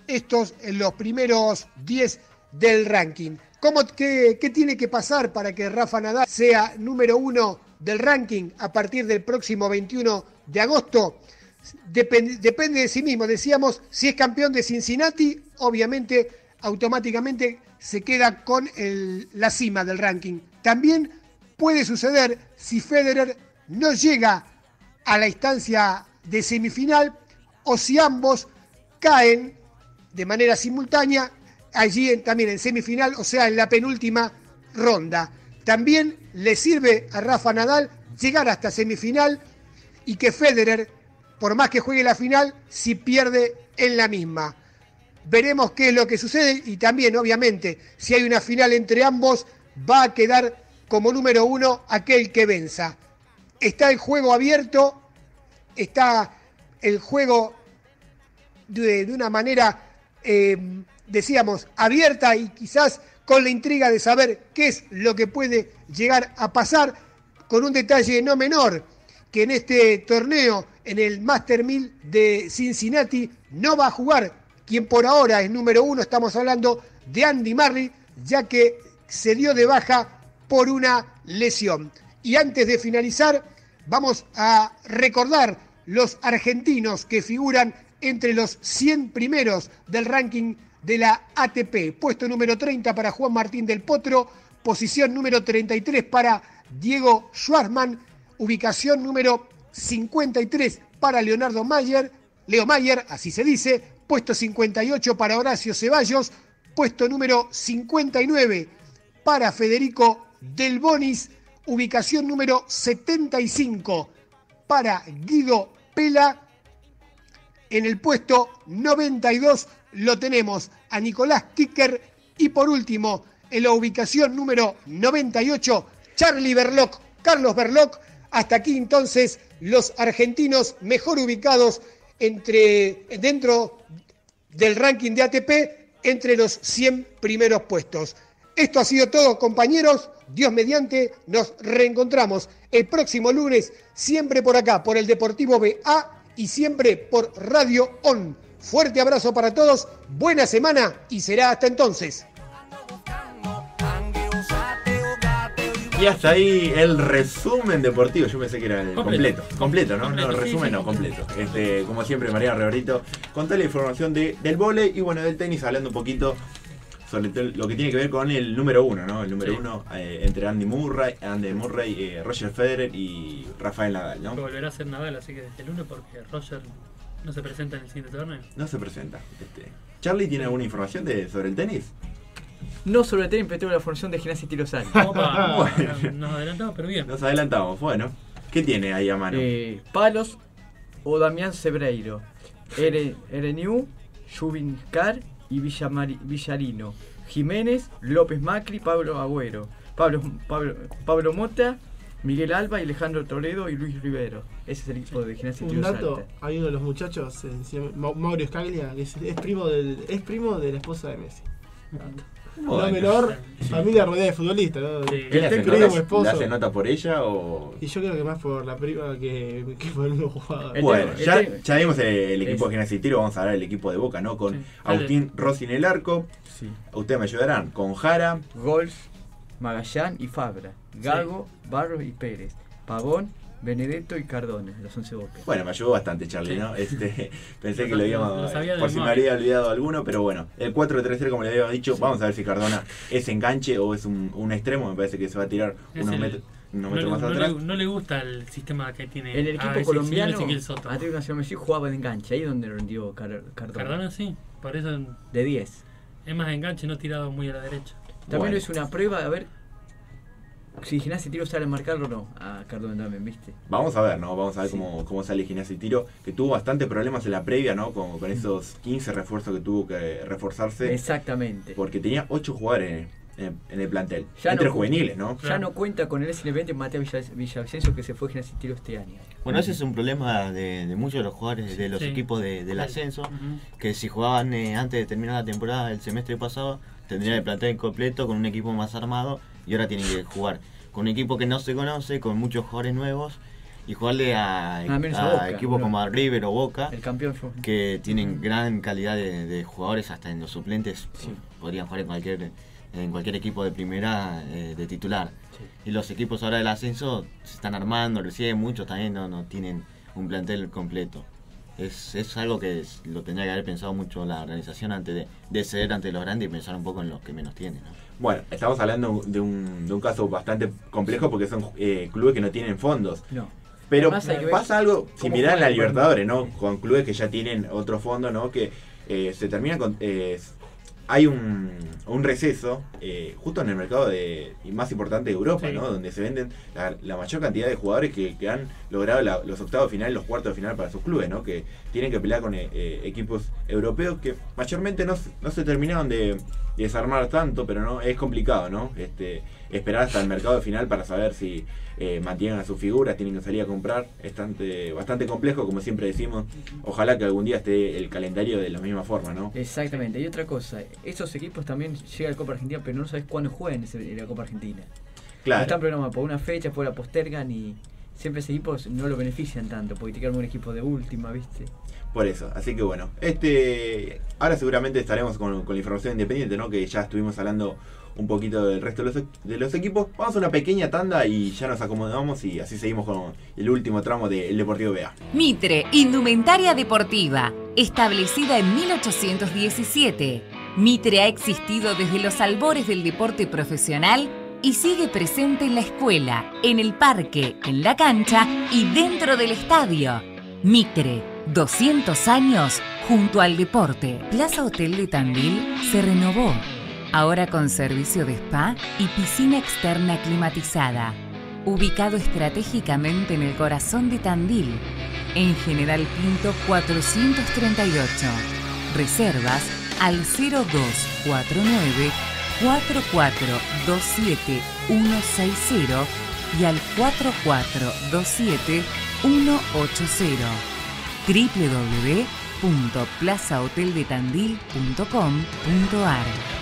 Estos en los primeros 10 del ranking. ¿Cómo, qué, qué, tiene que pasar para que Rafa Nadal sea número uno del ranking a partir del próximo 21 de agosto? Depende, depende de sí mismo. Decíamos, si es campeón de Cincinnati, obviamente automáticamente se queda con el, la cima del ranking. También puede suceder si Federer no llega a la instancia de semifinal o si ambos caen de manera simultánea allí también en semifinal, o sea, en la penúltima ronda. También le sirve a Rafa Nadal llegar hasta semifinal y que Federer, por más que juegue la final, si pierde en la misma. Veremos qué es lo que sucede y también, obviamente, si hay una final entre ambos, va a quedar como número uno aquel que venza. Está el juego abierto, está el juego de, una manera eh, decíamos, abierta y quizás con la intriga de saber qué es lo que puede llegar a pasar, con un detalle no menor, que en este torneo, en el Master 1000 de Cincinnati, no va a jugar quien por ahora es número uno, estamos hablando de Andy Murray, ya que se dio de baja por una lesión. Y antes de finalizar, vamos a recordar los argentinos que figuran entre los 100 primeros del ranking de la ATP. Puesto número 30 para Juan Martín del Potro, posición número 33 para Diego Schwarzman, ubicación número 53 para Leonardo Mayer, Leo Mayer, así se dice, puesto 58 para Horacio Ceballos, puesto número 59 para Federico Del Bonis, ubicación número 75 para Guido Pela, en el puesto 92 lo tenemos a Nicolás Kicker y por último en la ubicación número 98 Charlie Berloc, Carlos Berloc. Hasta aquí entonces los argentinos mejor ubicados entre, dentro del ranking de ATP entre los 100 primeros puestos. Esto ha sido todo, compañeros. Dios mediante, nos reencontramos el próximo lunes, siempre por acá, por el Deportivo BA y siempre por Radio On. Fuerte abrazo para todos, buena semana y será hasta entonces. Y hasta ahí el resumen deportivo. Yo pensé que era el Completo. completo. Completo, ¿no? Completo, no, resumen sí. no, completo. Este, como siempre, María Reborito, con toda la información de, del vóley y bueno, del tenis, hablando un poquito sobre todo lo que tiene que ver con el número uno, ¿no? El número Sí. uno eh, entre Andy Murray, Andy Murray eh, Roger Federer y Rafael Nadal, ¿no? Que volverá a ser Nadal, así que desde el lunes porque Roger no se presenta en el siguiente torneo. No se presenta. Este. Charlie, ¿tiene alguna información de, sobre el tenis? No sobre el tenis, pero tengo la formación de gimnasia y tiro sal. Bueno. nos adelantamos, pero bien. Nos adelantamos, bueno. ¿Qué tiene ahí a mano? Eh, Palos o Damián Sebreiro. Ere- Ereniu, Jubincar y Villamari- Villarino. Jiménez, López Macri, Pablo Agüero. Pablo, Pablo, Pablo Mota, Miguel Alba, y Alejandro Toledo y Luis Rivero. Ese es el equipo de gimnasia y Un tiro dato, salta. hay uno de los muchachos, Mauro Scaglia, que es, es primo del, es primo de la esposa de Messi. Bueno. menor, familia rodeada de futbolistas, ¿no? Sí. ¿Qué le nota, esposo. ¿Le hace nota por ella o...? Y yo creo que más por la prima que, que por el mismo jugador. El Bueno, tema- ya, ya vimos el, el equipo es- de gimnasia y tiro, vamos a ver el equipo de Boca, ¿no? Con Sí. Agustín Rossi en el arco, Sí. ustedes me ayudarán, con Jara, Gols, Magallán y Fabra. Gago, Barros y Pérez. Pavón, Benedetto y Cardona, los 11 Bocas. Bueno, me ayudó bastante Charlie, Sí. ¿no? Este, pensé que Lo- sabía por si me había olvidado alguno, pero bueno, el 4-3-3 como le había dicho, vamos a ver si Cardona es enganche o es un, un extremo, me parece que se va a tirar Es unos, el- metros, No, le- más no le, no le gusta el sistema que tiene En el equipo colombiano, Soto. Atlético Nacional Messi jugaba de enganche, ahí es donde rindió Car- Cardona. Cardona sí, por eso De 10. es más enganche, no tirado muy a la derecha. También Bueno. es una prueba a ver si Gimnasia y Tiro sale a marcarlo o no. A Cardona también, ¿viste? Vamos a ver, ¿no? Vamos a ver Sí. cómo, cómo sale Gimnasia y Tiro, que tuvo bastante problemas en la previa, ¿no? Con, con esos 15 refuerzos que tuvo que reforzarse, Exactamente. porque tenía 8 jugadores en, en- en el plantel, Ya entre no- juveniles, ¿no? Ya no cuenta con el SN20 Mateo Villa- Villavicencio que se fue a Gimnasia y Tiro este año. Bueno, ese es un problema de, de muchos de los jugadores de los Sí. equipos de- del ascenso, que si jugaban eh, antes de terminar la temporada el semestre pasado, tendrían el plantel completo con un equipo más armado y ahora tienen que jugar con un equipo que no se conoce, con muchos jugadores nuevos y jugarle a, Nada menos a a Boca, equipos ¿no? como a River o Boca El campeón fue. que tienen gran calidad de, de jugadores hasta en los suplentes Sí. podrían jugar en cualquier en cualquier equipo de primera eh, de titular Sí. y los equipos ahora del ascenso se están armando recién muchos también no, no tienen un plantel completo es, es algo que es- lo tendría que haber pensado mucho la organización antes de, de ceder ante los grandes y pensar un poco en los que menos tienen ¿no? Bueno, estamos hablando de un, de un caso bastante complejo porque son eh, clubes que no tienen fondos. No. Pero pasa algo similar en la Libertadores, ¿no? Con clubes que ya tienen otro fondo, ¿no? Que eh, se termina con... eh, hay un, un receso eh, justo en el mercado de, más importante de Europa, Sí. ¿no? Donde se venden la, la mayor cantidad de jugadores que, que han logrado la- los octavos de final y los cuartos de final para sus clubes, ¿no? Que tienen que pelear con eh, equipos europeos que mayormente no, se- no se terminaron de desarmar tanto, pero no es complicado, ¿no? Este, esperar hasta el mercado final para saber si eh, mantienen a sus figuras, tienen que salir a comprar. Es bastante, bastante complejo, como siempre decimos. Ojalá que algún día esté el calendario de la misma forma, ¿no? Exactamente. Y otra cosa, esos equipos también llegan a la Copa Argentina, pero no sabes cuándo juegan en la Copa Argentina. No Claro. están programados por una fecha, después la postergan y siempre esos equipos no lo benefician tanto, porque te quedan un equipo de última, ¿viste? Por eso, así que bueno, este ahora seguramente estaremos con, la información independiente, ¿no? Que ya estuvimos hablando un poquito del resto de los equipos. Vamos a una pequeña tanda y ya nos acomodamos y así seguimos con el último tramo del Deportivo BA. Mitre, indumentaria deportiva, establecida en 1817. Mitre ha existido desde los albores del deporte profesional y sigue presente en la escuela, en el parque, en la cancha y dentro del estadio. Mitre, 200 años junto al deporte. Plaza Hotel de Tandil se renovó, ahora con servicio de spa y piscina externa climatizada. Ubicado estratégicamente en el corazón de Tandil, en General Pinto 438. Reservas al 0249 4427 160 y al 4427 180 www.plazahoteldetandil.com.ar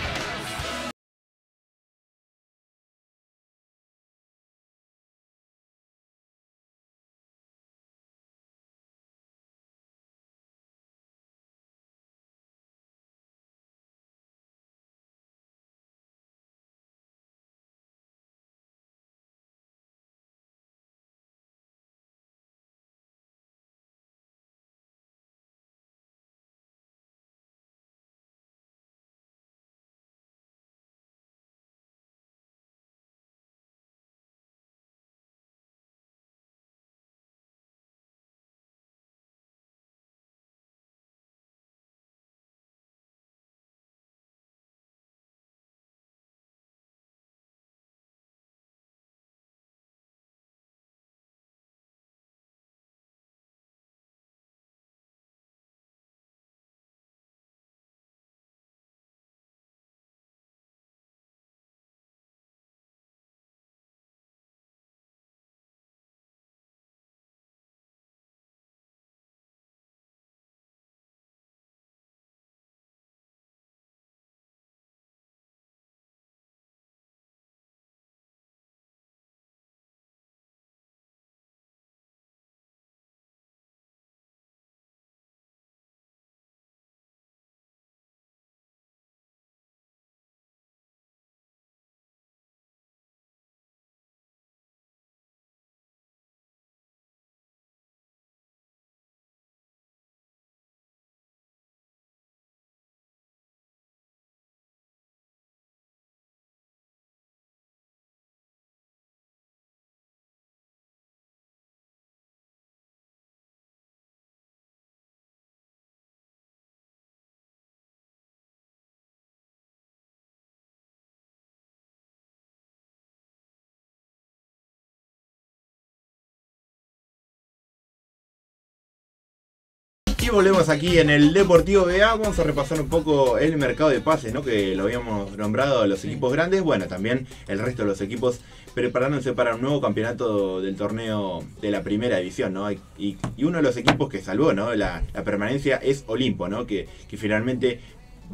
Y volvemos aquí en el Deportivo BA. Vamos a repasar un poco el mercado de pases, ¿no? Que lo habíamos nombrado los equipos grandes. Bueno, también el resto de los equipos preparándose para un nuevo campeonato del torneo de la primera división, ¿no? Y, y uno de los equipos que salvó, ¿no? La, la permanencia es Olimpo, ¿no? Que, que finalmente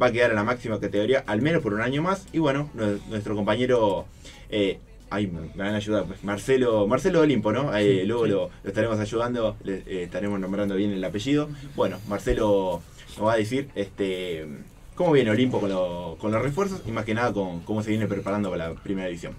va a quedar en la máxima categoría al menos por un año más. Y bueno, nue- nuestro compañero. Eh, Ay, me me van a ayudar, pues, Marcelo, Marcelo Olimpo, ¿no? Sí, luego sí. Lo, lo estaremos ayudando, le eh, estaremos nombrando bien el apellido. Bueno, Marcelo nos va a decir este cómo viene Olimpo con, lo- con los refuerzos y más que nada con cómo se viene preparando para la primera división.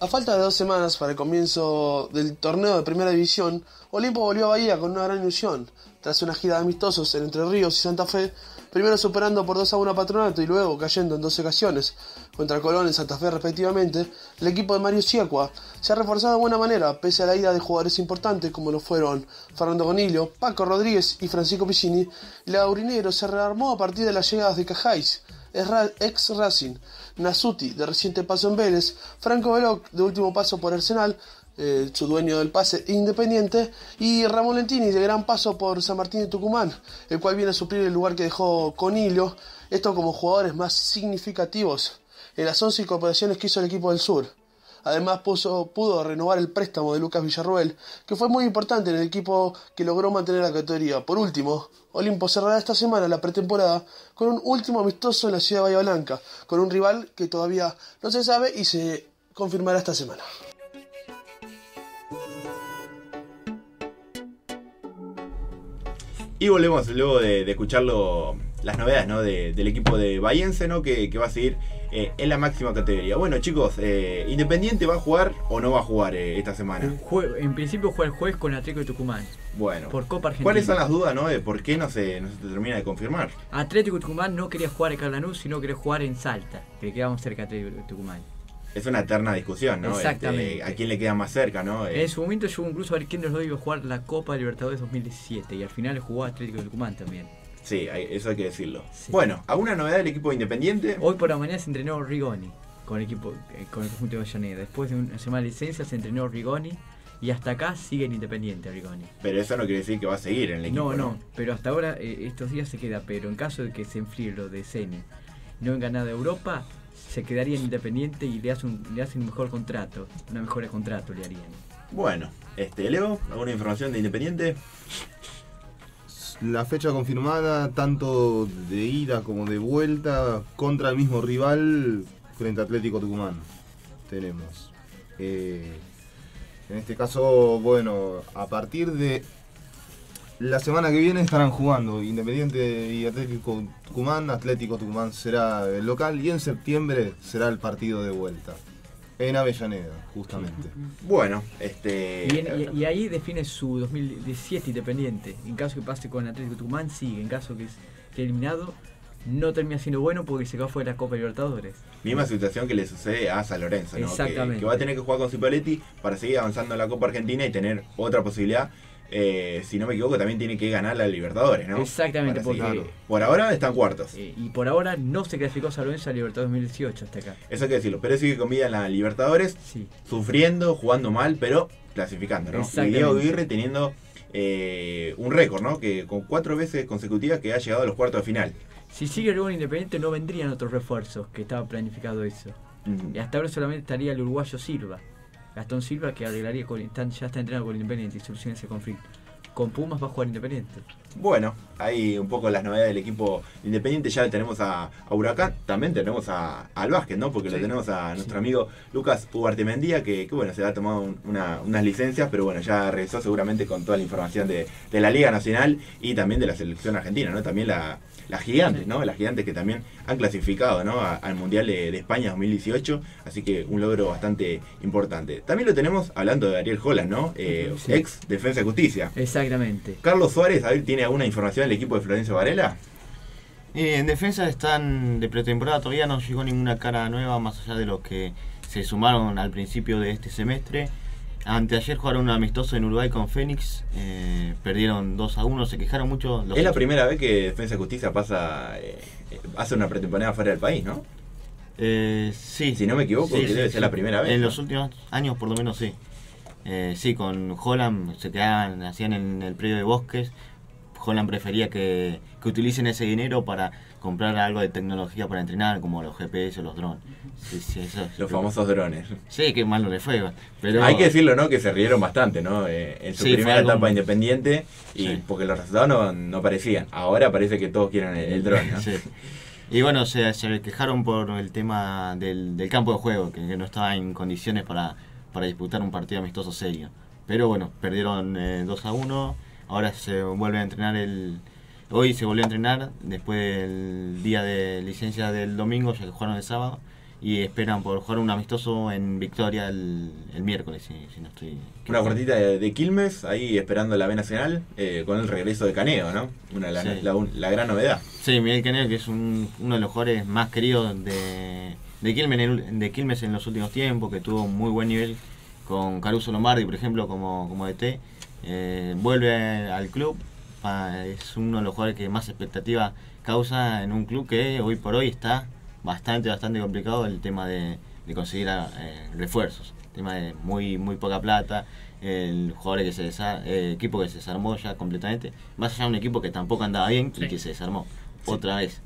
A falta de dos semanas para el comienzo del torneo de Primera División, Olimpo volvió a Bahía con una gran ilusión. Tras una gira de amistosos en Entre Ríos y Santa Fe, primero superando por 2 a 1 a Patronato y luego cayendo en dos ocasiones contra Colón y Santa Fe respectivamente, el equipo de Mario Siacua se ha reforzado de buena manera pese a la ida de jugadores importantes como lo fueron Fernando Gonillo, Paco Rodríguez y Francisco Piccini. El se rearmó a partir de las llegadas de Cajáis, ex Racing, Nasuti de reciente paso en Vélez, Franco Veloc de último paso por Arsenal, eh, su dueño del pase Independiente, y Ramón Lentini de gran paso por San Martín de Tucumán, el cual viene a suplir el lugar que dejó Conilio, esto como jugadores más significativos en las 11 incorporaciones que hizo el equipo del sur. Además pudo renovar el préstamo de Lucas Villarruel, que fue muy importante en el equipo que logró mantener la categoría. Por último, Olimpo cerrará esta semana la pretemporada con un último amistoso en la ciudad de Bahía Blanca, con un rival que todavía no se sabe y se confirmará esta semana. Y volvemos luego de escucharlo las novedades ¿no? de- del equipo de Bahiense ¿no? que, que va a seguir eh, en la máxima categoría. Bueno chicos, eh, ¿Independiente va a jugar o no va a jugar eh, esta semana? Jue- en principio juega el jueves con Atlético de Tucumán. Bueno, Por Copa Argentina. ¿cuáles son las dudas ¿no? de por qué no se, no se termina de confirmar? Atlético de Tucumán no quería jugar en Carlanús, sino quería jugar en Salta, que le quedamos cerca de Atlético de Tucumán. Es una eterna discusión, ¿no? Exactamente. Este, ¿A quién le queda más cerca, no? En su momento llegó incluso a ver quién de los dos iba a jugar la Copa Libertadores 2017 y al final jugó Atlético de Tucumán también. Sí, eso hay que decirlo. Sí. Bueno, ¿alguna novedad del equipo independiente? Hoy por la mañana se entrenó Rigoni con el equipo eh, con el conjunto de Avellaneda. Después de una semana de licencia se entrenó Rigoni y hasta acá sigue en Independiente Rigoni. Pero eso no quiere decir que va a seguir en el equipo, No, ¿no? no, pero hasta ahora eh, estos días se queda, pero en caso de que se enfríe lo de Ceni no venga nada de Europa, se quedaría en Independiente y le hace un, le hace un mejor contrato, una mejora de contrato le harían. Bueno, este, Leo, ¿alguna información de Independiente? La fecha confirmada, tanto de ida como de vuelta, contra el mismo rival frente a Atlético Tucumán. Tenemos. Eh, en este caso, bueno, a partir de la semana que viene estarán jugando Independiente y Atlético Tucumán. Atlético Tucumán será el local y en septiembre será el partido de vuelta. En Avellaneda, justamente. Bueno, este. Y, en- y- y ahí define su 2017 Independiente. En caso que pase con Atlético Tucumán, sigue. En caso que esté eliminado, no termina siendo bueno porque se quedó fuera de la Copa Libertadores. Misma situación que le sucede a San Lorenzo, ¿no? Que- Exactamente. Que, va a tener que jugar con Cipolletti para seguir avanzando en la Copa Argentina y tener otra posibilidad. Eh, si no me equivoco, también tiene que ganar la Libertadores, ¿no? Exactamente, Para porque- Por ahora están cuartos. Y por ahora no se clasificó San Lorenzo a Libertadores 2018 hasta acá. Eso hay que decirlo. Pero sigue con vida en la Libertadores, Sí. sufriendo, jugando mal, pero clasificando, ¿no? Y. Diego Aguirre teniendo eh, un récord, ¿no? Que con cuatro veces consecutivas que ha llegado a los cuartos de final. Si sigue el gol Independiente no vendrían otros refuerzos, que estaba planificado eso. Y hasta ahora solamente estaría el uruguayo Silva. Gastón Silva que arreglaría con, están- ya está entrenado con Independiente y soluciona ese conflicto. Con Pumas va a jugar Independiente. Bueno, ahí un poco las novedades del equipo independiente. Ya tenemos a, a Huracán, también tenemos a, al básquet, ¿no? Porque lo Sí. tenemos a nuestro amigo Lucas Ubartemendía, que, que bueno, se ha tomado un- una- unas licencias, pero bueno, ya regresó seguramente con toda la información de, de la Liga Nacional y también de la selección argentina, ¿no? También la, las gigantes, ¿no? Las gigantes que también han clasificado, ¿no? A- al Mundial de, de España 2018, así que un logro bastante importante. También lo tenemos hablando de Ariel Holland, ¿no? Eh, Sí. Ex Defensa de Justicia. Exactamente. Carlos Suárez, a ver, ¿tiene alguna información del equipo de Florencio Varela? Eh, en defensa están de pretemporada, todavía no llegó ninguna cara nueva más allá de los que se sumaron al principio de este semestre. Anteayer jugaron un amistoso en Uruguay con Fénix, eh, perdieron 2 a 1, se quejaron mucho. los es la primera vez que Defensa y Justicia pasa eh, hace una pretemporada fuera del país, ¿no? Eh, sí. Si no me equivoco, que debe ser la primera vez, En ¿no? los últimos años, por lo menos, sí. Eh, sí, con Holland se quedaban, hacían en el predio de bosques, Holland prefería que, que utilicen ese dinero para comprar algo de tecnología para entrenar, como los GPS o los drones. Sí, sí, eso es- Los famosos drones. Sí, que mal no le fue. Pero Hay que decirlo, ¿no? Que se rieron bastante, ¿no? Eh, en su Sí, primera algo etapa independiente y porque los resultados no, no aparecían. Ahora parece que todos quieren el, el dron, ¿no? Sí. Y bueno, se, se quejaron por el tema del, del campo de juego, que, que no estaba en condiciones para, para disputar un partido amistoso serio. Pero bueno, perdieron eh, 2 a 1. Ahora se vuelve a entrenar el. Hoy se volvió a entrenar después del día de licencia del domingo, ya que jugaron el sábado. Y esperan por jugar un amistoso en Victoria el, el miércoles, si, si no estoy. Una cortita de, de Quilmes, ahí esperando la B Nacional, eh, con el regreso de Caneo, ¿no? Una, la, Sí. la- la gran novedad. Sí, Miguel Canel, que es un- uno de los jugadores más queridos de, de, Quilmes en de Quilmes en los últimos tiempos, que tuvo un muy buen nivel con Caruso Lombardi, por ejemplo, como, como DT. Eh, vuelve al club, es uno de los jugadores que más expectativa causa en un club que hoy por hoy está bastante, bastante complicado el tema de, de conseguir eh, refuerzos. El tema de muy, muy poca plata, el jugador que se desa- eh, equipo que se desarmó ya completamente, más allá de un equipo que tampoco andaba bien y que se desarmó otra vez.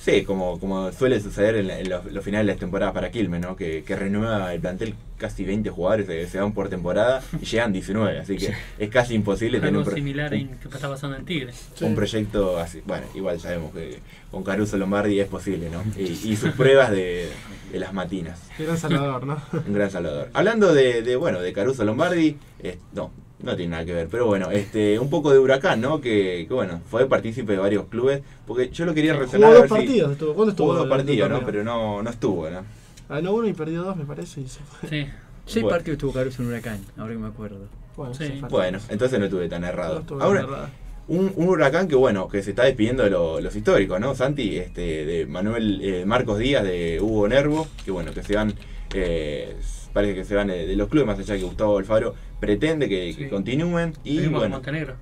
Sí, como, como suele suceder en, la- en los, los finales de las temporadas para Quilmes, ¿no? Que, que renueva el plantel casi 20 jugadores, eh, se van por temporada y llegan 19, así que Sí. es casi imposible tener un, similar un- en que está pasando en Tigres. un proyecto así. Bueno, igual sabemos que con Caruso Lombardi es posible, ¿no? Y, y sus pruebas de, de las matinas. Qué gran salvador, ¿no? Un gran salvador. Hablando de, de, bueno, de Caruso Lombardi, eh, no, no tiene nada que ver, pero bueno, este, un poco de Huracán, ¿no? Que, que, bueno, fue partícipe de varios clubes, porque yo lo quería Jugó relacionar a dos ver si- partidos, estuvo. ¿Cuándo estuvo? Hubo dos partidos, ¿no? Pero no, no estuvo, ¿no? Ganó uno y perdió dos, me parece. Y se fue. Sí. Seis Bueno. partidos tuvo Caruso en Huracán, ahora que me acuerdo. Bueno, Sí. Bueno, entonces no estuve tan errado. No Ahora, tan errado. un, un huracán que bueno, que se está despidiendo de lo- los históricos, ¿no? Santi, este, de Manuel eh, Marcos Díaz, de Hugo Nervo, que bueno, que se van, eh, parece que se van de, de los clubes, más allá que Gustavo Alfaro pretende que, continúen. Y bueno, Montenegro.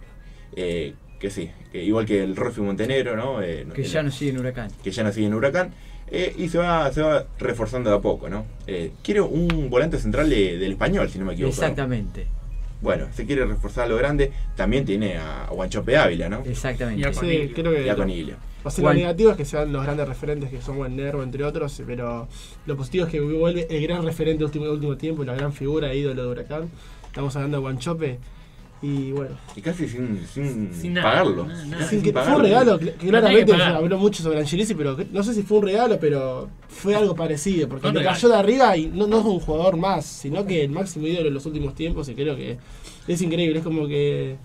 eh, que sí, que igual que el Rolfi Montenegro, ¿no? Eh, Que ya no sigue en Huracán. que ya no sigue en Huracán. eh, y se va, se va reforzando de a poco, ¿no? Eh, quiere un volante central de- del español, si no me equivoco. ¿no? Bueno, se quiere reforzar a lo grande. También tiene a Guanchope Ávila, ¿no? exactamente. Y a Sí, Cornelio. creo que. Y a. O sea, Juan- lo negativo es que sean los grandes referentes que son Buen Nervo, entre otros, pero lo positivo es que vuelve el gran referente último, último tiempo, la gran figura, ídolo de Huracán. Estamos hablando de Guanchope. Y bueno, Y casi sin, sin, Sin nada, pagarlo. nada, nada. Casi sin que- fue pagarlo. un regalo, que, que No claramente habló mucho sobre Angelici, pero que- no sé si fue un regalo, pero fue algo parecido, porque le cayó de arriba y no, no es un jugador más, sino que el máximo ídolo de los últimos tiempos, y creo que es increíble, es como que,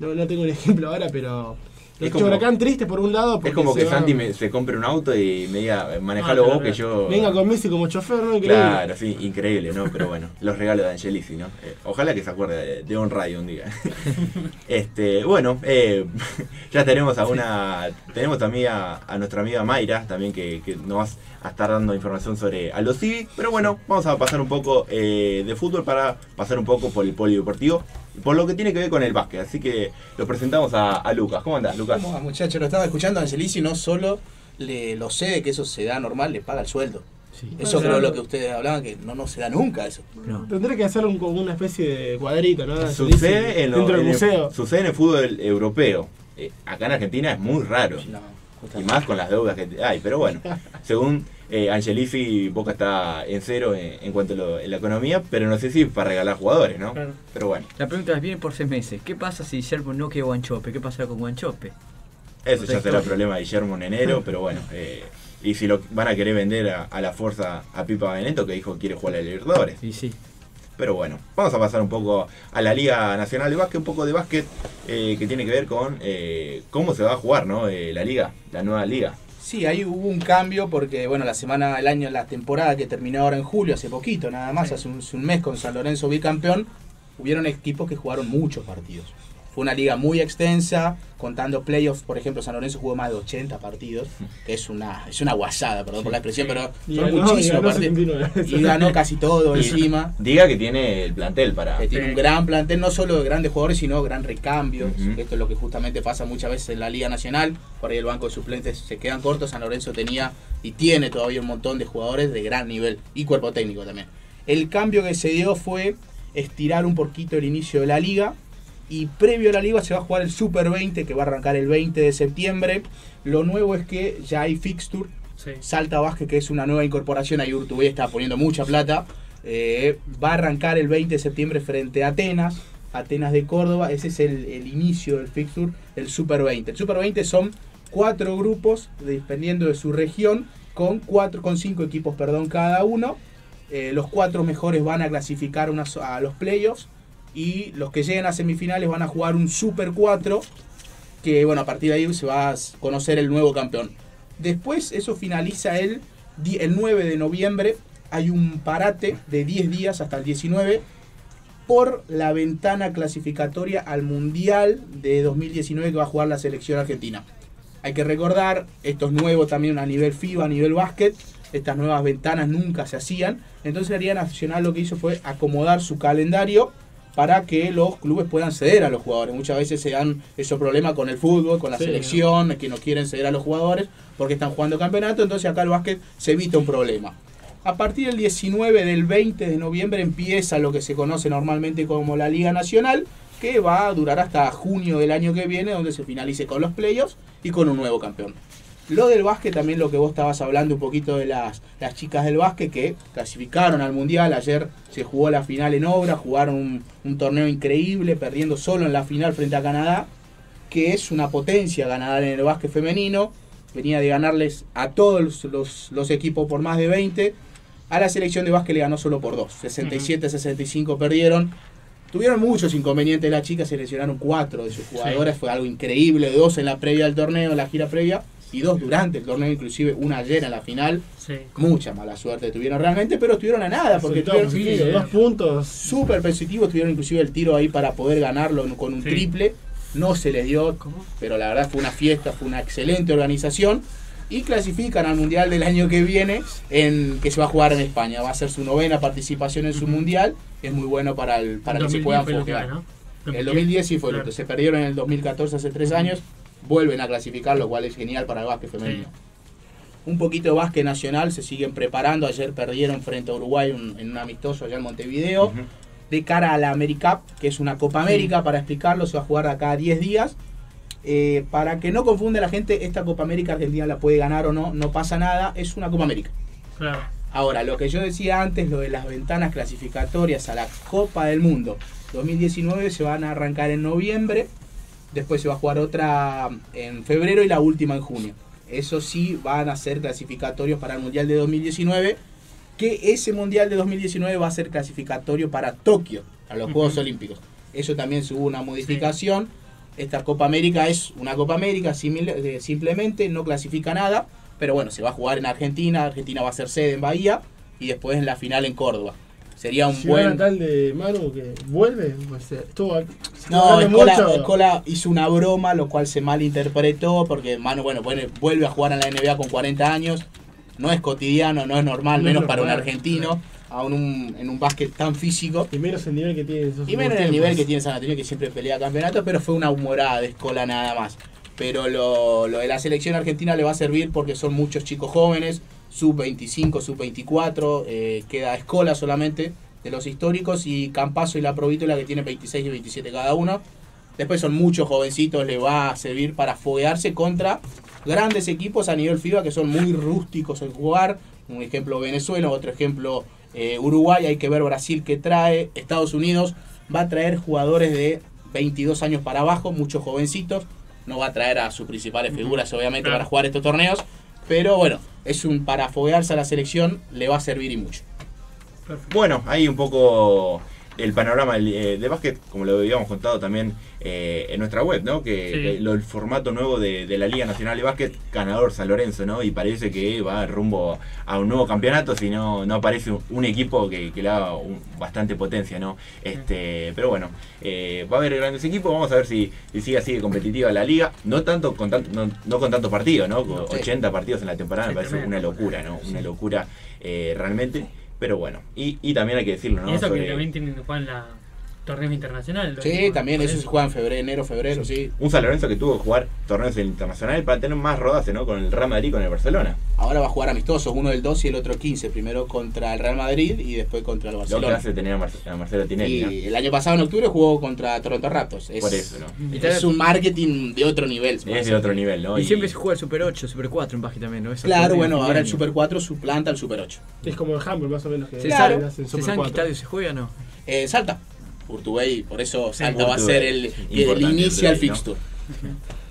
no, no tengo un ejemplo ahora, pero... Es como- Huracán triste por un lado, Es como se que va- Santi me- se compre un auto y me diga, manejalo Ah, vos claro, que yo... Venga con Messi como chofer, ¿no? Increíble. Claro, sí, increíble, ¿no? Pero bueno, los regalos de Angelici, ¿no? Eh, ojalá que se acuerde de, de On Radio un día. este, bueno, eh, ya tenemos a una. Tenemos también a, a nuestra amiga Mayra, también que, que nos a estar dando información sobre Aldo Civi. Pero bueno, vamos a pasar un poco eh, de fútbol para pasar un poco por el polideportivo. y Por lo que tiene que ver con el básquet. Así que lo presentamos a, a Lucas. ¿Cómo andás, Lucas? ¿Cómo va, muchacho? Lo estaba escuchando a Angelici, no solo le, lo sé de que eso se da normal, le paga el sueldo. Eso creo lo que ustedes hablaban, que no, no se da nunca eso. No. Tendré que hacer un, como una especie de cuadrito, ¿no? Sucede en, lo- dentro del en el- museo. sucede en el fútbol europeo. Eh, acá en Argentina es muy raro. No, Y más con las deudas que hay. Pero bueno, según eh, Angelici, Boca está en cero en, en cuanto a lo- en la economía, pero no sé si para regalar jugadores, ¿no? Claro. Pero bueno, La pregunta es, viene por seis meses. ¿Qué pasa si Guillermo no queda Guanchope? ¿Qué pasará con Guanchope? eso ya será historia. problema de Guillermo en enero, pero bueno. eh, y si lo van a querer vender a, a la fuerza a Pipa Benedetto, que dijo que quiere jugar a Libertadores. Y sí. Pero bueno, vamos a pasar un poco a la Liga Nacional de Básquet, un poco de básquet eh, que tiene que ver con eh, cómo se va a jugar, ¿no? Eh, la liga, la nueva liga. Sí, ahí hubo un cambio porque, bueno, la semana, el año, la temporada que terminó ahora en julio, hace poquito, nada más, hace un, hace un mes con San Lorenzo bicampeón, hubieron equipos que jugaron muchos partidos. Fue una liga muy extensa, contando playoffs, por ejemplo, San Lorenzo jugó más de 80 partidos, que es una, es una guasada, perdón por la expresión, pero son muchísimos partidos. 79. Y ganó casi todo Y- encima. Diga que tiene el plantel para... que tiene un gran plantel, no solo de grandes jugadores, sino gran recambio. Esto es lo que justamente pasa muchas veces en la Liga Nacional. Por ahí el banco de suplentes se quedan cortos. San Lorenzo tenía y tiene todavía un montón de jugadores de gran nivel y cuerpo técnico también. El cambio que se dio fue estirar un poquito el inicio de la liga Y previo a la liga se va a jugar el Super 20 que va a arrancar el 20 de septiembre. Lo nuevo es que ya hay fixture. Sí. Salta Vázquez, que es una nueva incorporación, ahí Urtubey está poniendo mucha plata. Eh, va a arrancar el 20 de septiembre frente a Atenas, Atenas de Córdoba. Ese es el, el inicio del fixture, el Super 20. El Super 20 son cuatro grupos, dependiendo de su región, con, cuatro, con cinco equipos perdón, cada uno. Eh, los cuatro mejores van a clasificar unas- a los playoffs y los que lleguen a semifinales van a jugar un Super 4 que bueno, a partir de ahí se va a conocer el nuevo campeón. Después eso finaliza el, el 9 de noviembre, hay un parate de 10 días hasta el 19 por la ventana clasificatoria al Mundial de 2019 que va a jugar la selección argentina. Hay que recordar, esto es nuevo también a nivel FIBA, a nivel básquet, estas nuevas ventanas nunca se hacían, entonces la Liga Nacional lo que hizo fue acomodar su calendario para que los clubes puedan ceder a los jugadores. Muchas veces se dan esos problemas con el fútbol, con la Sí, selección, que no quieren ceder a los jugadores porque están jugando campeonato, entonces acá el básquet se evita un problema. A partir del 19 del 20 de noviembre empieza lo que se conoce normalmente como la Liga Nacional, que va a durar hasta junio del año que viene, donde se finalice con los playoffs y con un nuevo campeón. Lo del básquet, también lo que vos estabas hablando un poquito de las, las chicas del básquet que clasificaron al Mundial. Ayer se jugó la final en obra, jugaron un, un torneo increíble, perdiendo solo en la final frente a Canadá, que es una potencia ganadora en el básquet femenino. Venía de ganarles a todos los, los- equipos por más de 20. A la selección de básquet le ganó solo por dos. 67-65 perdieron. Tuvieron muchos inconvenientes las chicas, seleccionaron cuatro de sus jugadoras, fue algo increíble, dos en la previa del torneo, en la gira previa, y dos durante el torneo, inclusive una ayer en la final. Sí. Mucha mala suerte tuvieron realmente, pero estuvieron a nada, porque Resultado tuvieron positivo, dos puntos. súper positivos, tuvieron inclusive el tiro ahí para poder ganarlo con un Sí. triple, no se les dio, pero la verdad fue una fiesta, fue una excelente organización. Y clasifican al Mundial del año que viene, en que se va a jugar en España. Va a ser su novena participación en su Mundial. Es muy bueno para, el, para que se 2010 puedan fue lo que foguear. ganó. El 2010 sí fue lo Claro. que se perdieron en el 2014 hace tres años. Vuelven a clasificar, lo cual es genial para el básquet femenino. Un poquito de básquet nacional, se siguen preparando. Ayer perdieron frente a Uruguay un- en un amistoso allá en Montevideo. De cara a la AmeriCup, que es una Copa América, para explicarlo, se va a jugar de acá a 10 días. Eh, para que no confunde la gente, esta Copa América Argentina la puede ganar o no, no pasa nada, es una Copa América. Claro. Ahora, lo que yo decía antes, lo de las ventanas clasificatorias a la Copa del Mundo 2019 se van a arrancar en noviembre, después se va a jugar otra en febrero y la última en junio. Eso sí, van a ser clasificatorios para el Mundial de 2019, que ese Mundial de 2019 va a ser clasificatorio para Tokio, a los Juegos. Olímpicos. Eso también hubo una modificación. Esta Copa América es una Copa América, eh, simplemente no clasifica nada, pero bueno, se va a jugar en Argentina, Argentina va a ser sede en Bahía y después en la final en Córdoba. Sería un Ciudad buen... natal de Manu que vuelve, estuvo No, Escola. Escola hizo una broma, lo cual se malinterpretó, porque Manu, bueno, vuelve, a jugar en la NBA con 40 años. No es cotidiano, no es normal, No es menos para un argentino, aún un- en un básquet tan físico. Y menos el nivel que tiene. Y menos en el nivel que tiene San Antonio, que siempre pelea campeonato, pero fue una humorada de Escola nada más. Pero lo, lo de la selección argentina le va a servir porque son muchos chicos jóvenes, sub-25, sub-24, eh, queda Escola solamente de los históricos y Campazo y la Provítola que tiene 26 y 27 cada uno. Después son muchos jovencitos, le va a servir para foguearse contra grandes equipos a nivel FIBA que son muy rústicos en jugar. Un ejemplo Venezuela, otro ejemplo eh, Uruguay, hay que ver Brasil que trae, Estados Unidos va a traer jugadores de 22 años para abajo, muchos jovencitos, no va a traer a sus principales figuras obviamente para jugar estos torneos, pero bueno, es un para foguearse a la selección le va a servir y mucho. Bueno, ahí un poco el panorama eh, de básquet, como lo habíamos contado también eh, en nuestra web, ¿no? Que, Sí. que lo- el formato nuevo de, de la Liga Nacional de Básquet, ganador San Lorenzo, ¿no? Y parece que va rumbo a un nuevo campeonato si no, no aparece un, un equipo que, que le haga un- bastante potencia, ¿no? Este, pero bueno, eh, va a haber grandes equipos, vamos a ver si, si sigue así de competitiva la liga, no tanto con tanto, no, no con tantos partidos, ¿no? Con Sí. 80 partidos en la temporada Sí, me parece una locura, ¿no? Una locura eh, realmente. Pero bueno, y, y también hay que decirlo, ¿no? y eso Sobre- que también tienen jugar la torneos internacionales. Sí, equipos. también, eso se juega en febrero, enero, febrero, sí. Un San Lorenzo que tuvo que jugar torneos internacionales para tener más rodaje, ¿no? Con el Real Madrid y con el Barcelona. Ahora va a jugar amistosos, uno del 2 y el otro 15. Primero contra el Real Madrid y después contra el Lo que Barcelona. hace tener a, Mar- a Marcelo Tinelli, ¿no? Y el año pasado en octubre jugó contra Toronto Raptors. Es, Por eso, ¿no? Es un marketing de otro nivel. Es de otro nivel, ¿no? Y, siempre se juega el Super 8, Super 4 en Baji también, ¿no? Esos Claro, bueno, ahora el. Super 4 suplanta al Super 8. Es como el handball, más o menos. Que ¿Se Claro. ¿se sabe en qué 4. estadio se juega o no? Eh, Salta, Urtubey, por eso Salta va a ser el, el Urtubey, ¿no? fixture.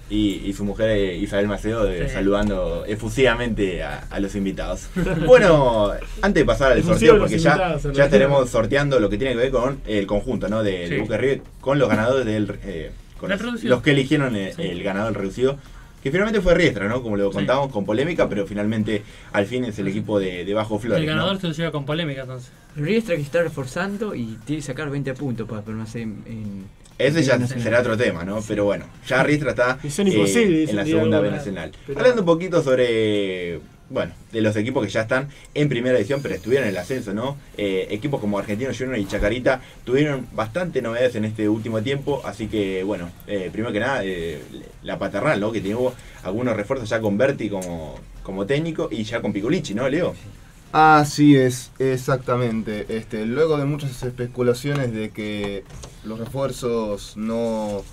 Y, y su mujer eh, Isabel Macedo eh, Sí. saludando efusivamente a, a los invitados. Bueno, antes de pasar al sorteo, porque ya, ya estaremos sorteando lo que tiene que ver con el conjunto ¿no? de, de Sí. Boca River, con los ganadores del. eh, con El los, que eligieron el, Sí. el ganador reducido. Que finalmente fue Riestra, ¿no? Como lo Sí. contábamos, con polémica, pero finalmente al fin es el equipo de, de Bajo Flores. El ¿no? ganador se lo lleva con polémica entonces. Riestra que está reforzando y tiene que sacar 20 puntos para permanecer en. en Ese ya será otro tema, ¿no? Pero bueno, ya Riestra está eh, imposible, dice en la segunda B nacional. Pero- Hablando un poquito sobre, bueno, de los equipos que ya están en primera división, pero estuvieron en el ascenso, ¿no? Eh, equipos como Argentino Junior y Chacarita tuvieron bastante novedades en este último tiempo, así que, bueno, eh, primero que nada, eh, la paternal, ¿no? Que tuvo algunos refuerzos ya con Berti como, como técnico y ya con Piculichi, ¿no, Leo? Así es, exactamente. Este, luego de muchas especulaciones de que los refuerzos no,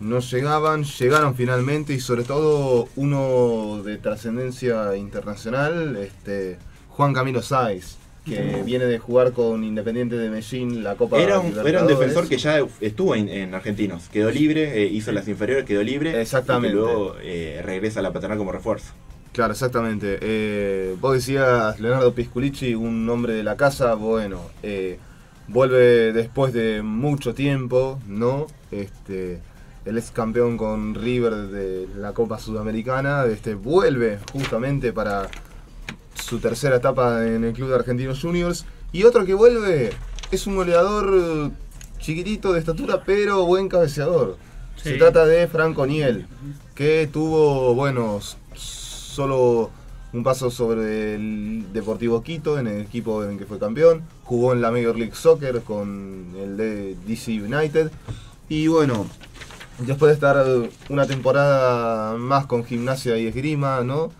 no llegaban, llegaron finalmente y sobre todo uno de trascendencia internacional, este, Juan Camilo Sáiz, que viene de jugar con Independiente de Medellín la Copa Era un, era un defensor que ya estuvo en, en Argentinos, quedó libre, eh, hizo las inferiores, quedó libre. Exactamente. Y luego eh, regresa a la paternal como refuerzo. Claro, exactamente. Eh, vos decías Leonardo Pisculici, un hombre de la casa, bueno, eh, vuelve después de mucho tiempo, ¿no? Este, el ex campeón con River de la Copa Sudamericana, este, vuelve justamente para su tercera etapa en el Club de Argentinos Juniors. Y otro que vuelve es un goleador eh, chiquitito de estatura, pero buen cabeceador. Se trata de Franco Niel, que tuvo, bueno, solo un paso sobre el Deportivo Quito, en el equipo en el que fue campeón. Jugó en la Major League Soccer con el de DC United. Y bueno, después de estar una temporada más con gimnasia y esgrima, ¿no?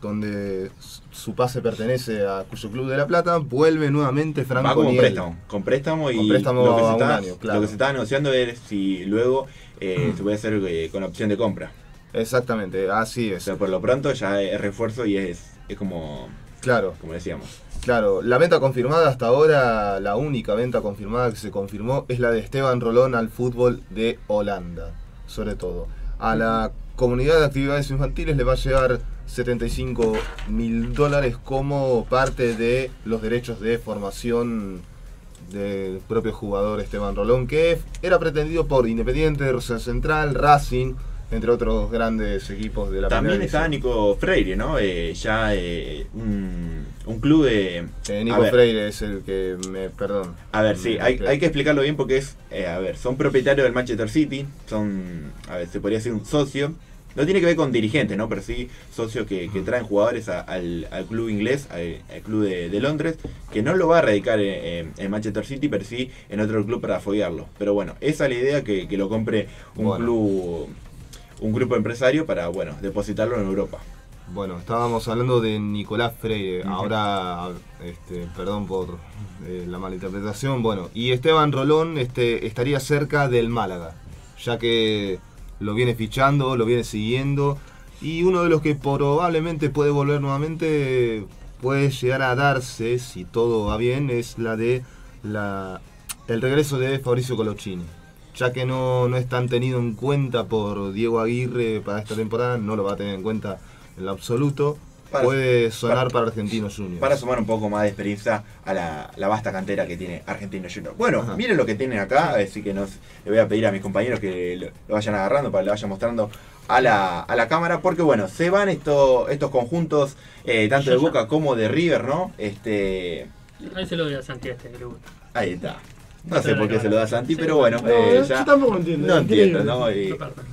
Donde su pase pertenece a Cuyo Club de la Plata, vuelve nuevamente Franco Va Niel. préstamo, con préstamo y Con préstamo lo, que se está, año, claro. lo que se está negociando es si luego eh, se puede hacer eh, con opción de compra. Exactamente, así es. sea, por lo pronto ya es refuerzo y es, es como, Claro. como decíamos. Claro, la venta confirmada hasta ahora, la única venta confirmada que se confirmó es la de Esteban Rolón al fútbol de Holanda, sobre todo. A la comunidad de actividades infantiles le va a llegar 75 mil dólares como parte de los derechos de formación del propio jugador Esteban Rolón, que era pretendido por Independiente, Rosario Central, Racing, entre otros grandes equipos de la También está. Nico Freire, ¿no? Eh, ya eh, un, un club de... Eh, Nico Freire es el que me. Perdón. A ver, sí, hay, hay que explicarlo bien porque es, eh, a ver, son propietarios del Manchester City, son, a ver, se podría decir un socio. No tiene que ver con dirigentes, ¿no? Pero sí socios que, que traen jugadores a- al, al club inglés, al, al club de, de Londres, que no lo va a radicar en, en Manchester City, pero sí en otro club para afoguearlo. Pero bueno, esa es la idea que, que lo compre un Bueno. club, un grupo empresario para, bueno, depositarlo en Europa. Bueno, estábamos hablando de Nicolás Freire. Ahora, este, perdón por eh, la mala interpretación. Bueno, y Esteban Rolón este, estaría cerca del Málaga, ya que lo viene fichando, lo viene siguiendo. Y uno de los que probablemente puede volver nuevamente, puede llegar a darse, si todo va bien, es la de la, el regreso de Fabricio Coloccini. Ya que no, no es tan tenido en cuenta por Diego Aguirre para esta temporada, no lo va a tener en cuenta en lo absoluto. Para- puede sonar para- para, Argentinos Juniors. Para sumar un poco más de experiencia a la, la vasta cantera que tiene Argentino Junior. Bueno, Ajá. miren lo que tienen acá, así que nos, le voy a pedir a mis compañeros que lo, lo vayan agarrando para que lo vayan mostrando a la, a la cámara, porque bueno, se van estos, estos conjuntos, eh, tanto de Boca como de River, ¿no? Este, Ahí se lo doy a Santi este que le gusta. ahí está. No sé por qué se lo da Santi, pero bueno, No, eh, yo ya- tampoco entiendo. No entiendo, ¿no? Y- No.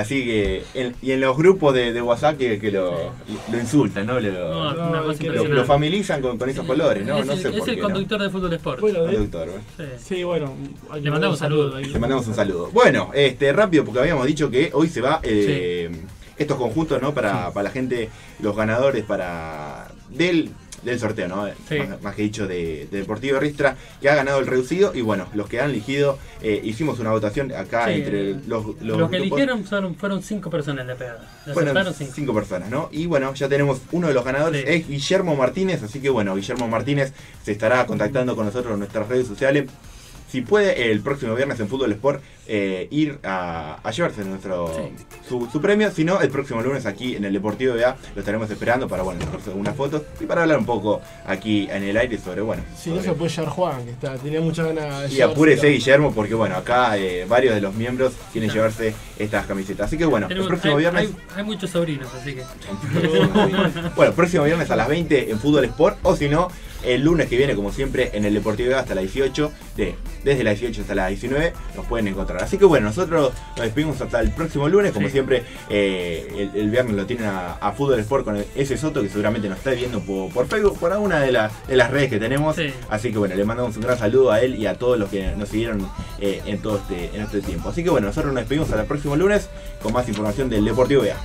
Así que, en- y en los grupos de, de WhatsApp que, que lo, lo insultan, ¿no? Lo, No, lo- lo familizan con, con esos colores, ¿no? es no el, sé es por el qué. ¿no? conductor de Fútbol Sport. Bueno, Conductor, ¿no? Sí. Sí, bueno. Le mandamos saludos. ahí. Le mandamos un saludo. Bueno, este rápido porque habíamos dicho que hoy se va eh, estos conjuntos, ¿no? Para, para la gente, los ganadores para del, del sorteo, ¿no? Sí. Más, más que dicho de, de Deportivo Ristra, que ha ganado el reducido y bueno, los que han elegido, eh, hicimos una votación acá Sí, entre eh, los, los Los que grupos. eligieron fueron, fueron cinco personas de pegada. Fueron cinco. cinco. personas, ¿no? Y bueno, ya tenemos uno de los ganadores, Sí. es Guillermo Martínez, así que bueno, Guillermo Martínez se estará contactando con nosotros en nuestras redes sociales. Si puede, el próximo viernes en Fútbol Sport, eh, ir a, a llevarse nuestro, su, su premio. Si no, el próximo lunes aquí en el Deportivo BA lo estaremos esperando para, bueno, hacerse algunas fotos y para hablar un poco aquí en el aire sobre, bueno, Si no se puede llevar Juan, que está, tenía muchas ganas de y apúrese Guillermo porque bueno, acá eh, varios de los miembros quieren llevarse estas camisetas. Así que bueno, el próximo hay, viernes... hay- hay muchos sobrinos, así que. bueno, próximo viernes a las 20 en Fútbol Sport o si no, el lunes que viene, como siempre, en el Deportivo hasta las 18, de, desde las 18 hasta las 19, nos pueden encontrar. Así que bueno, nosotros nos despedimos hasta el próximo lunes, como Sí. siempre, eh, el, el viernes lo tienen a, a Fútbol Sport con ese Soto que seguramente nos está viendo por, por Facebook, por alguna de, las de las redes que tenemos. Sí. Así que bueno, le mandamos un gran saludo a él y a todos los que nos siguieron eh, en todo este, en este tiempo. Así que bueno, nosotros nos despedimos hasta el próximo lunes con más información del Deportivo Vega.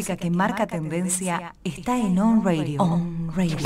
Música que marca tendencia está en On Radio. On Radio.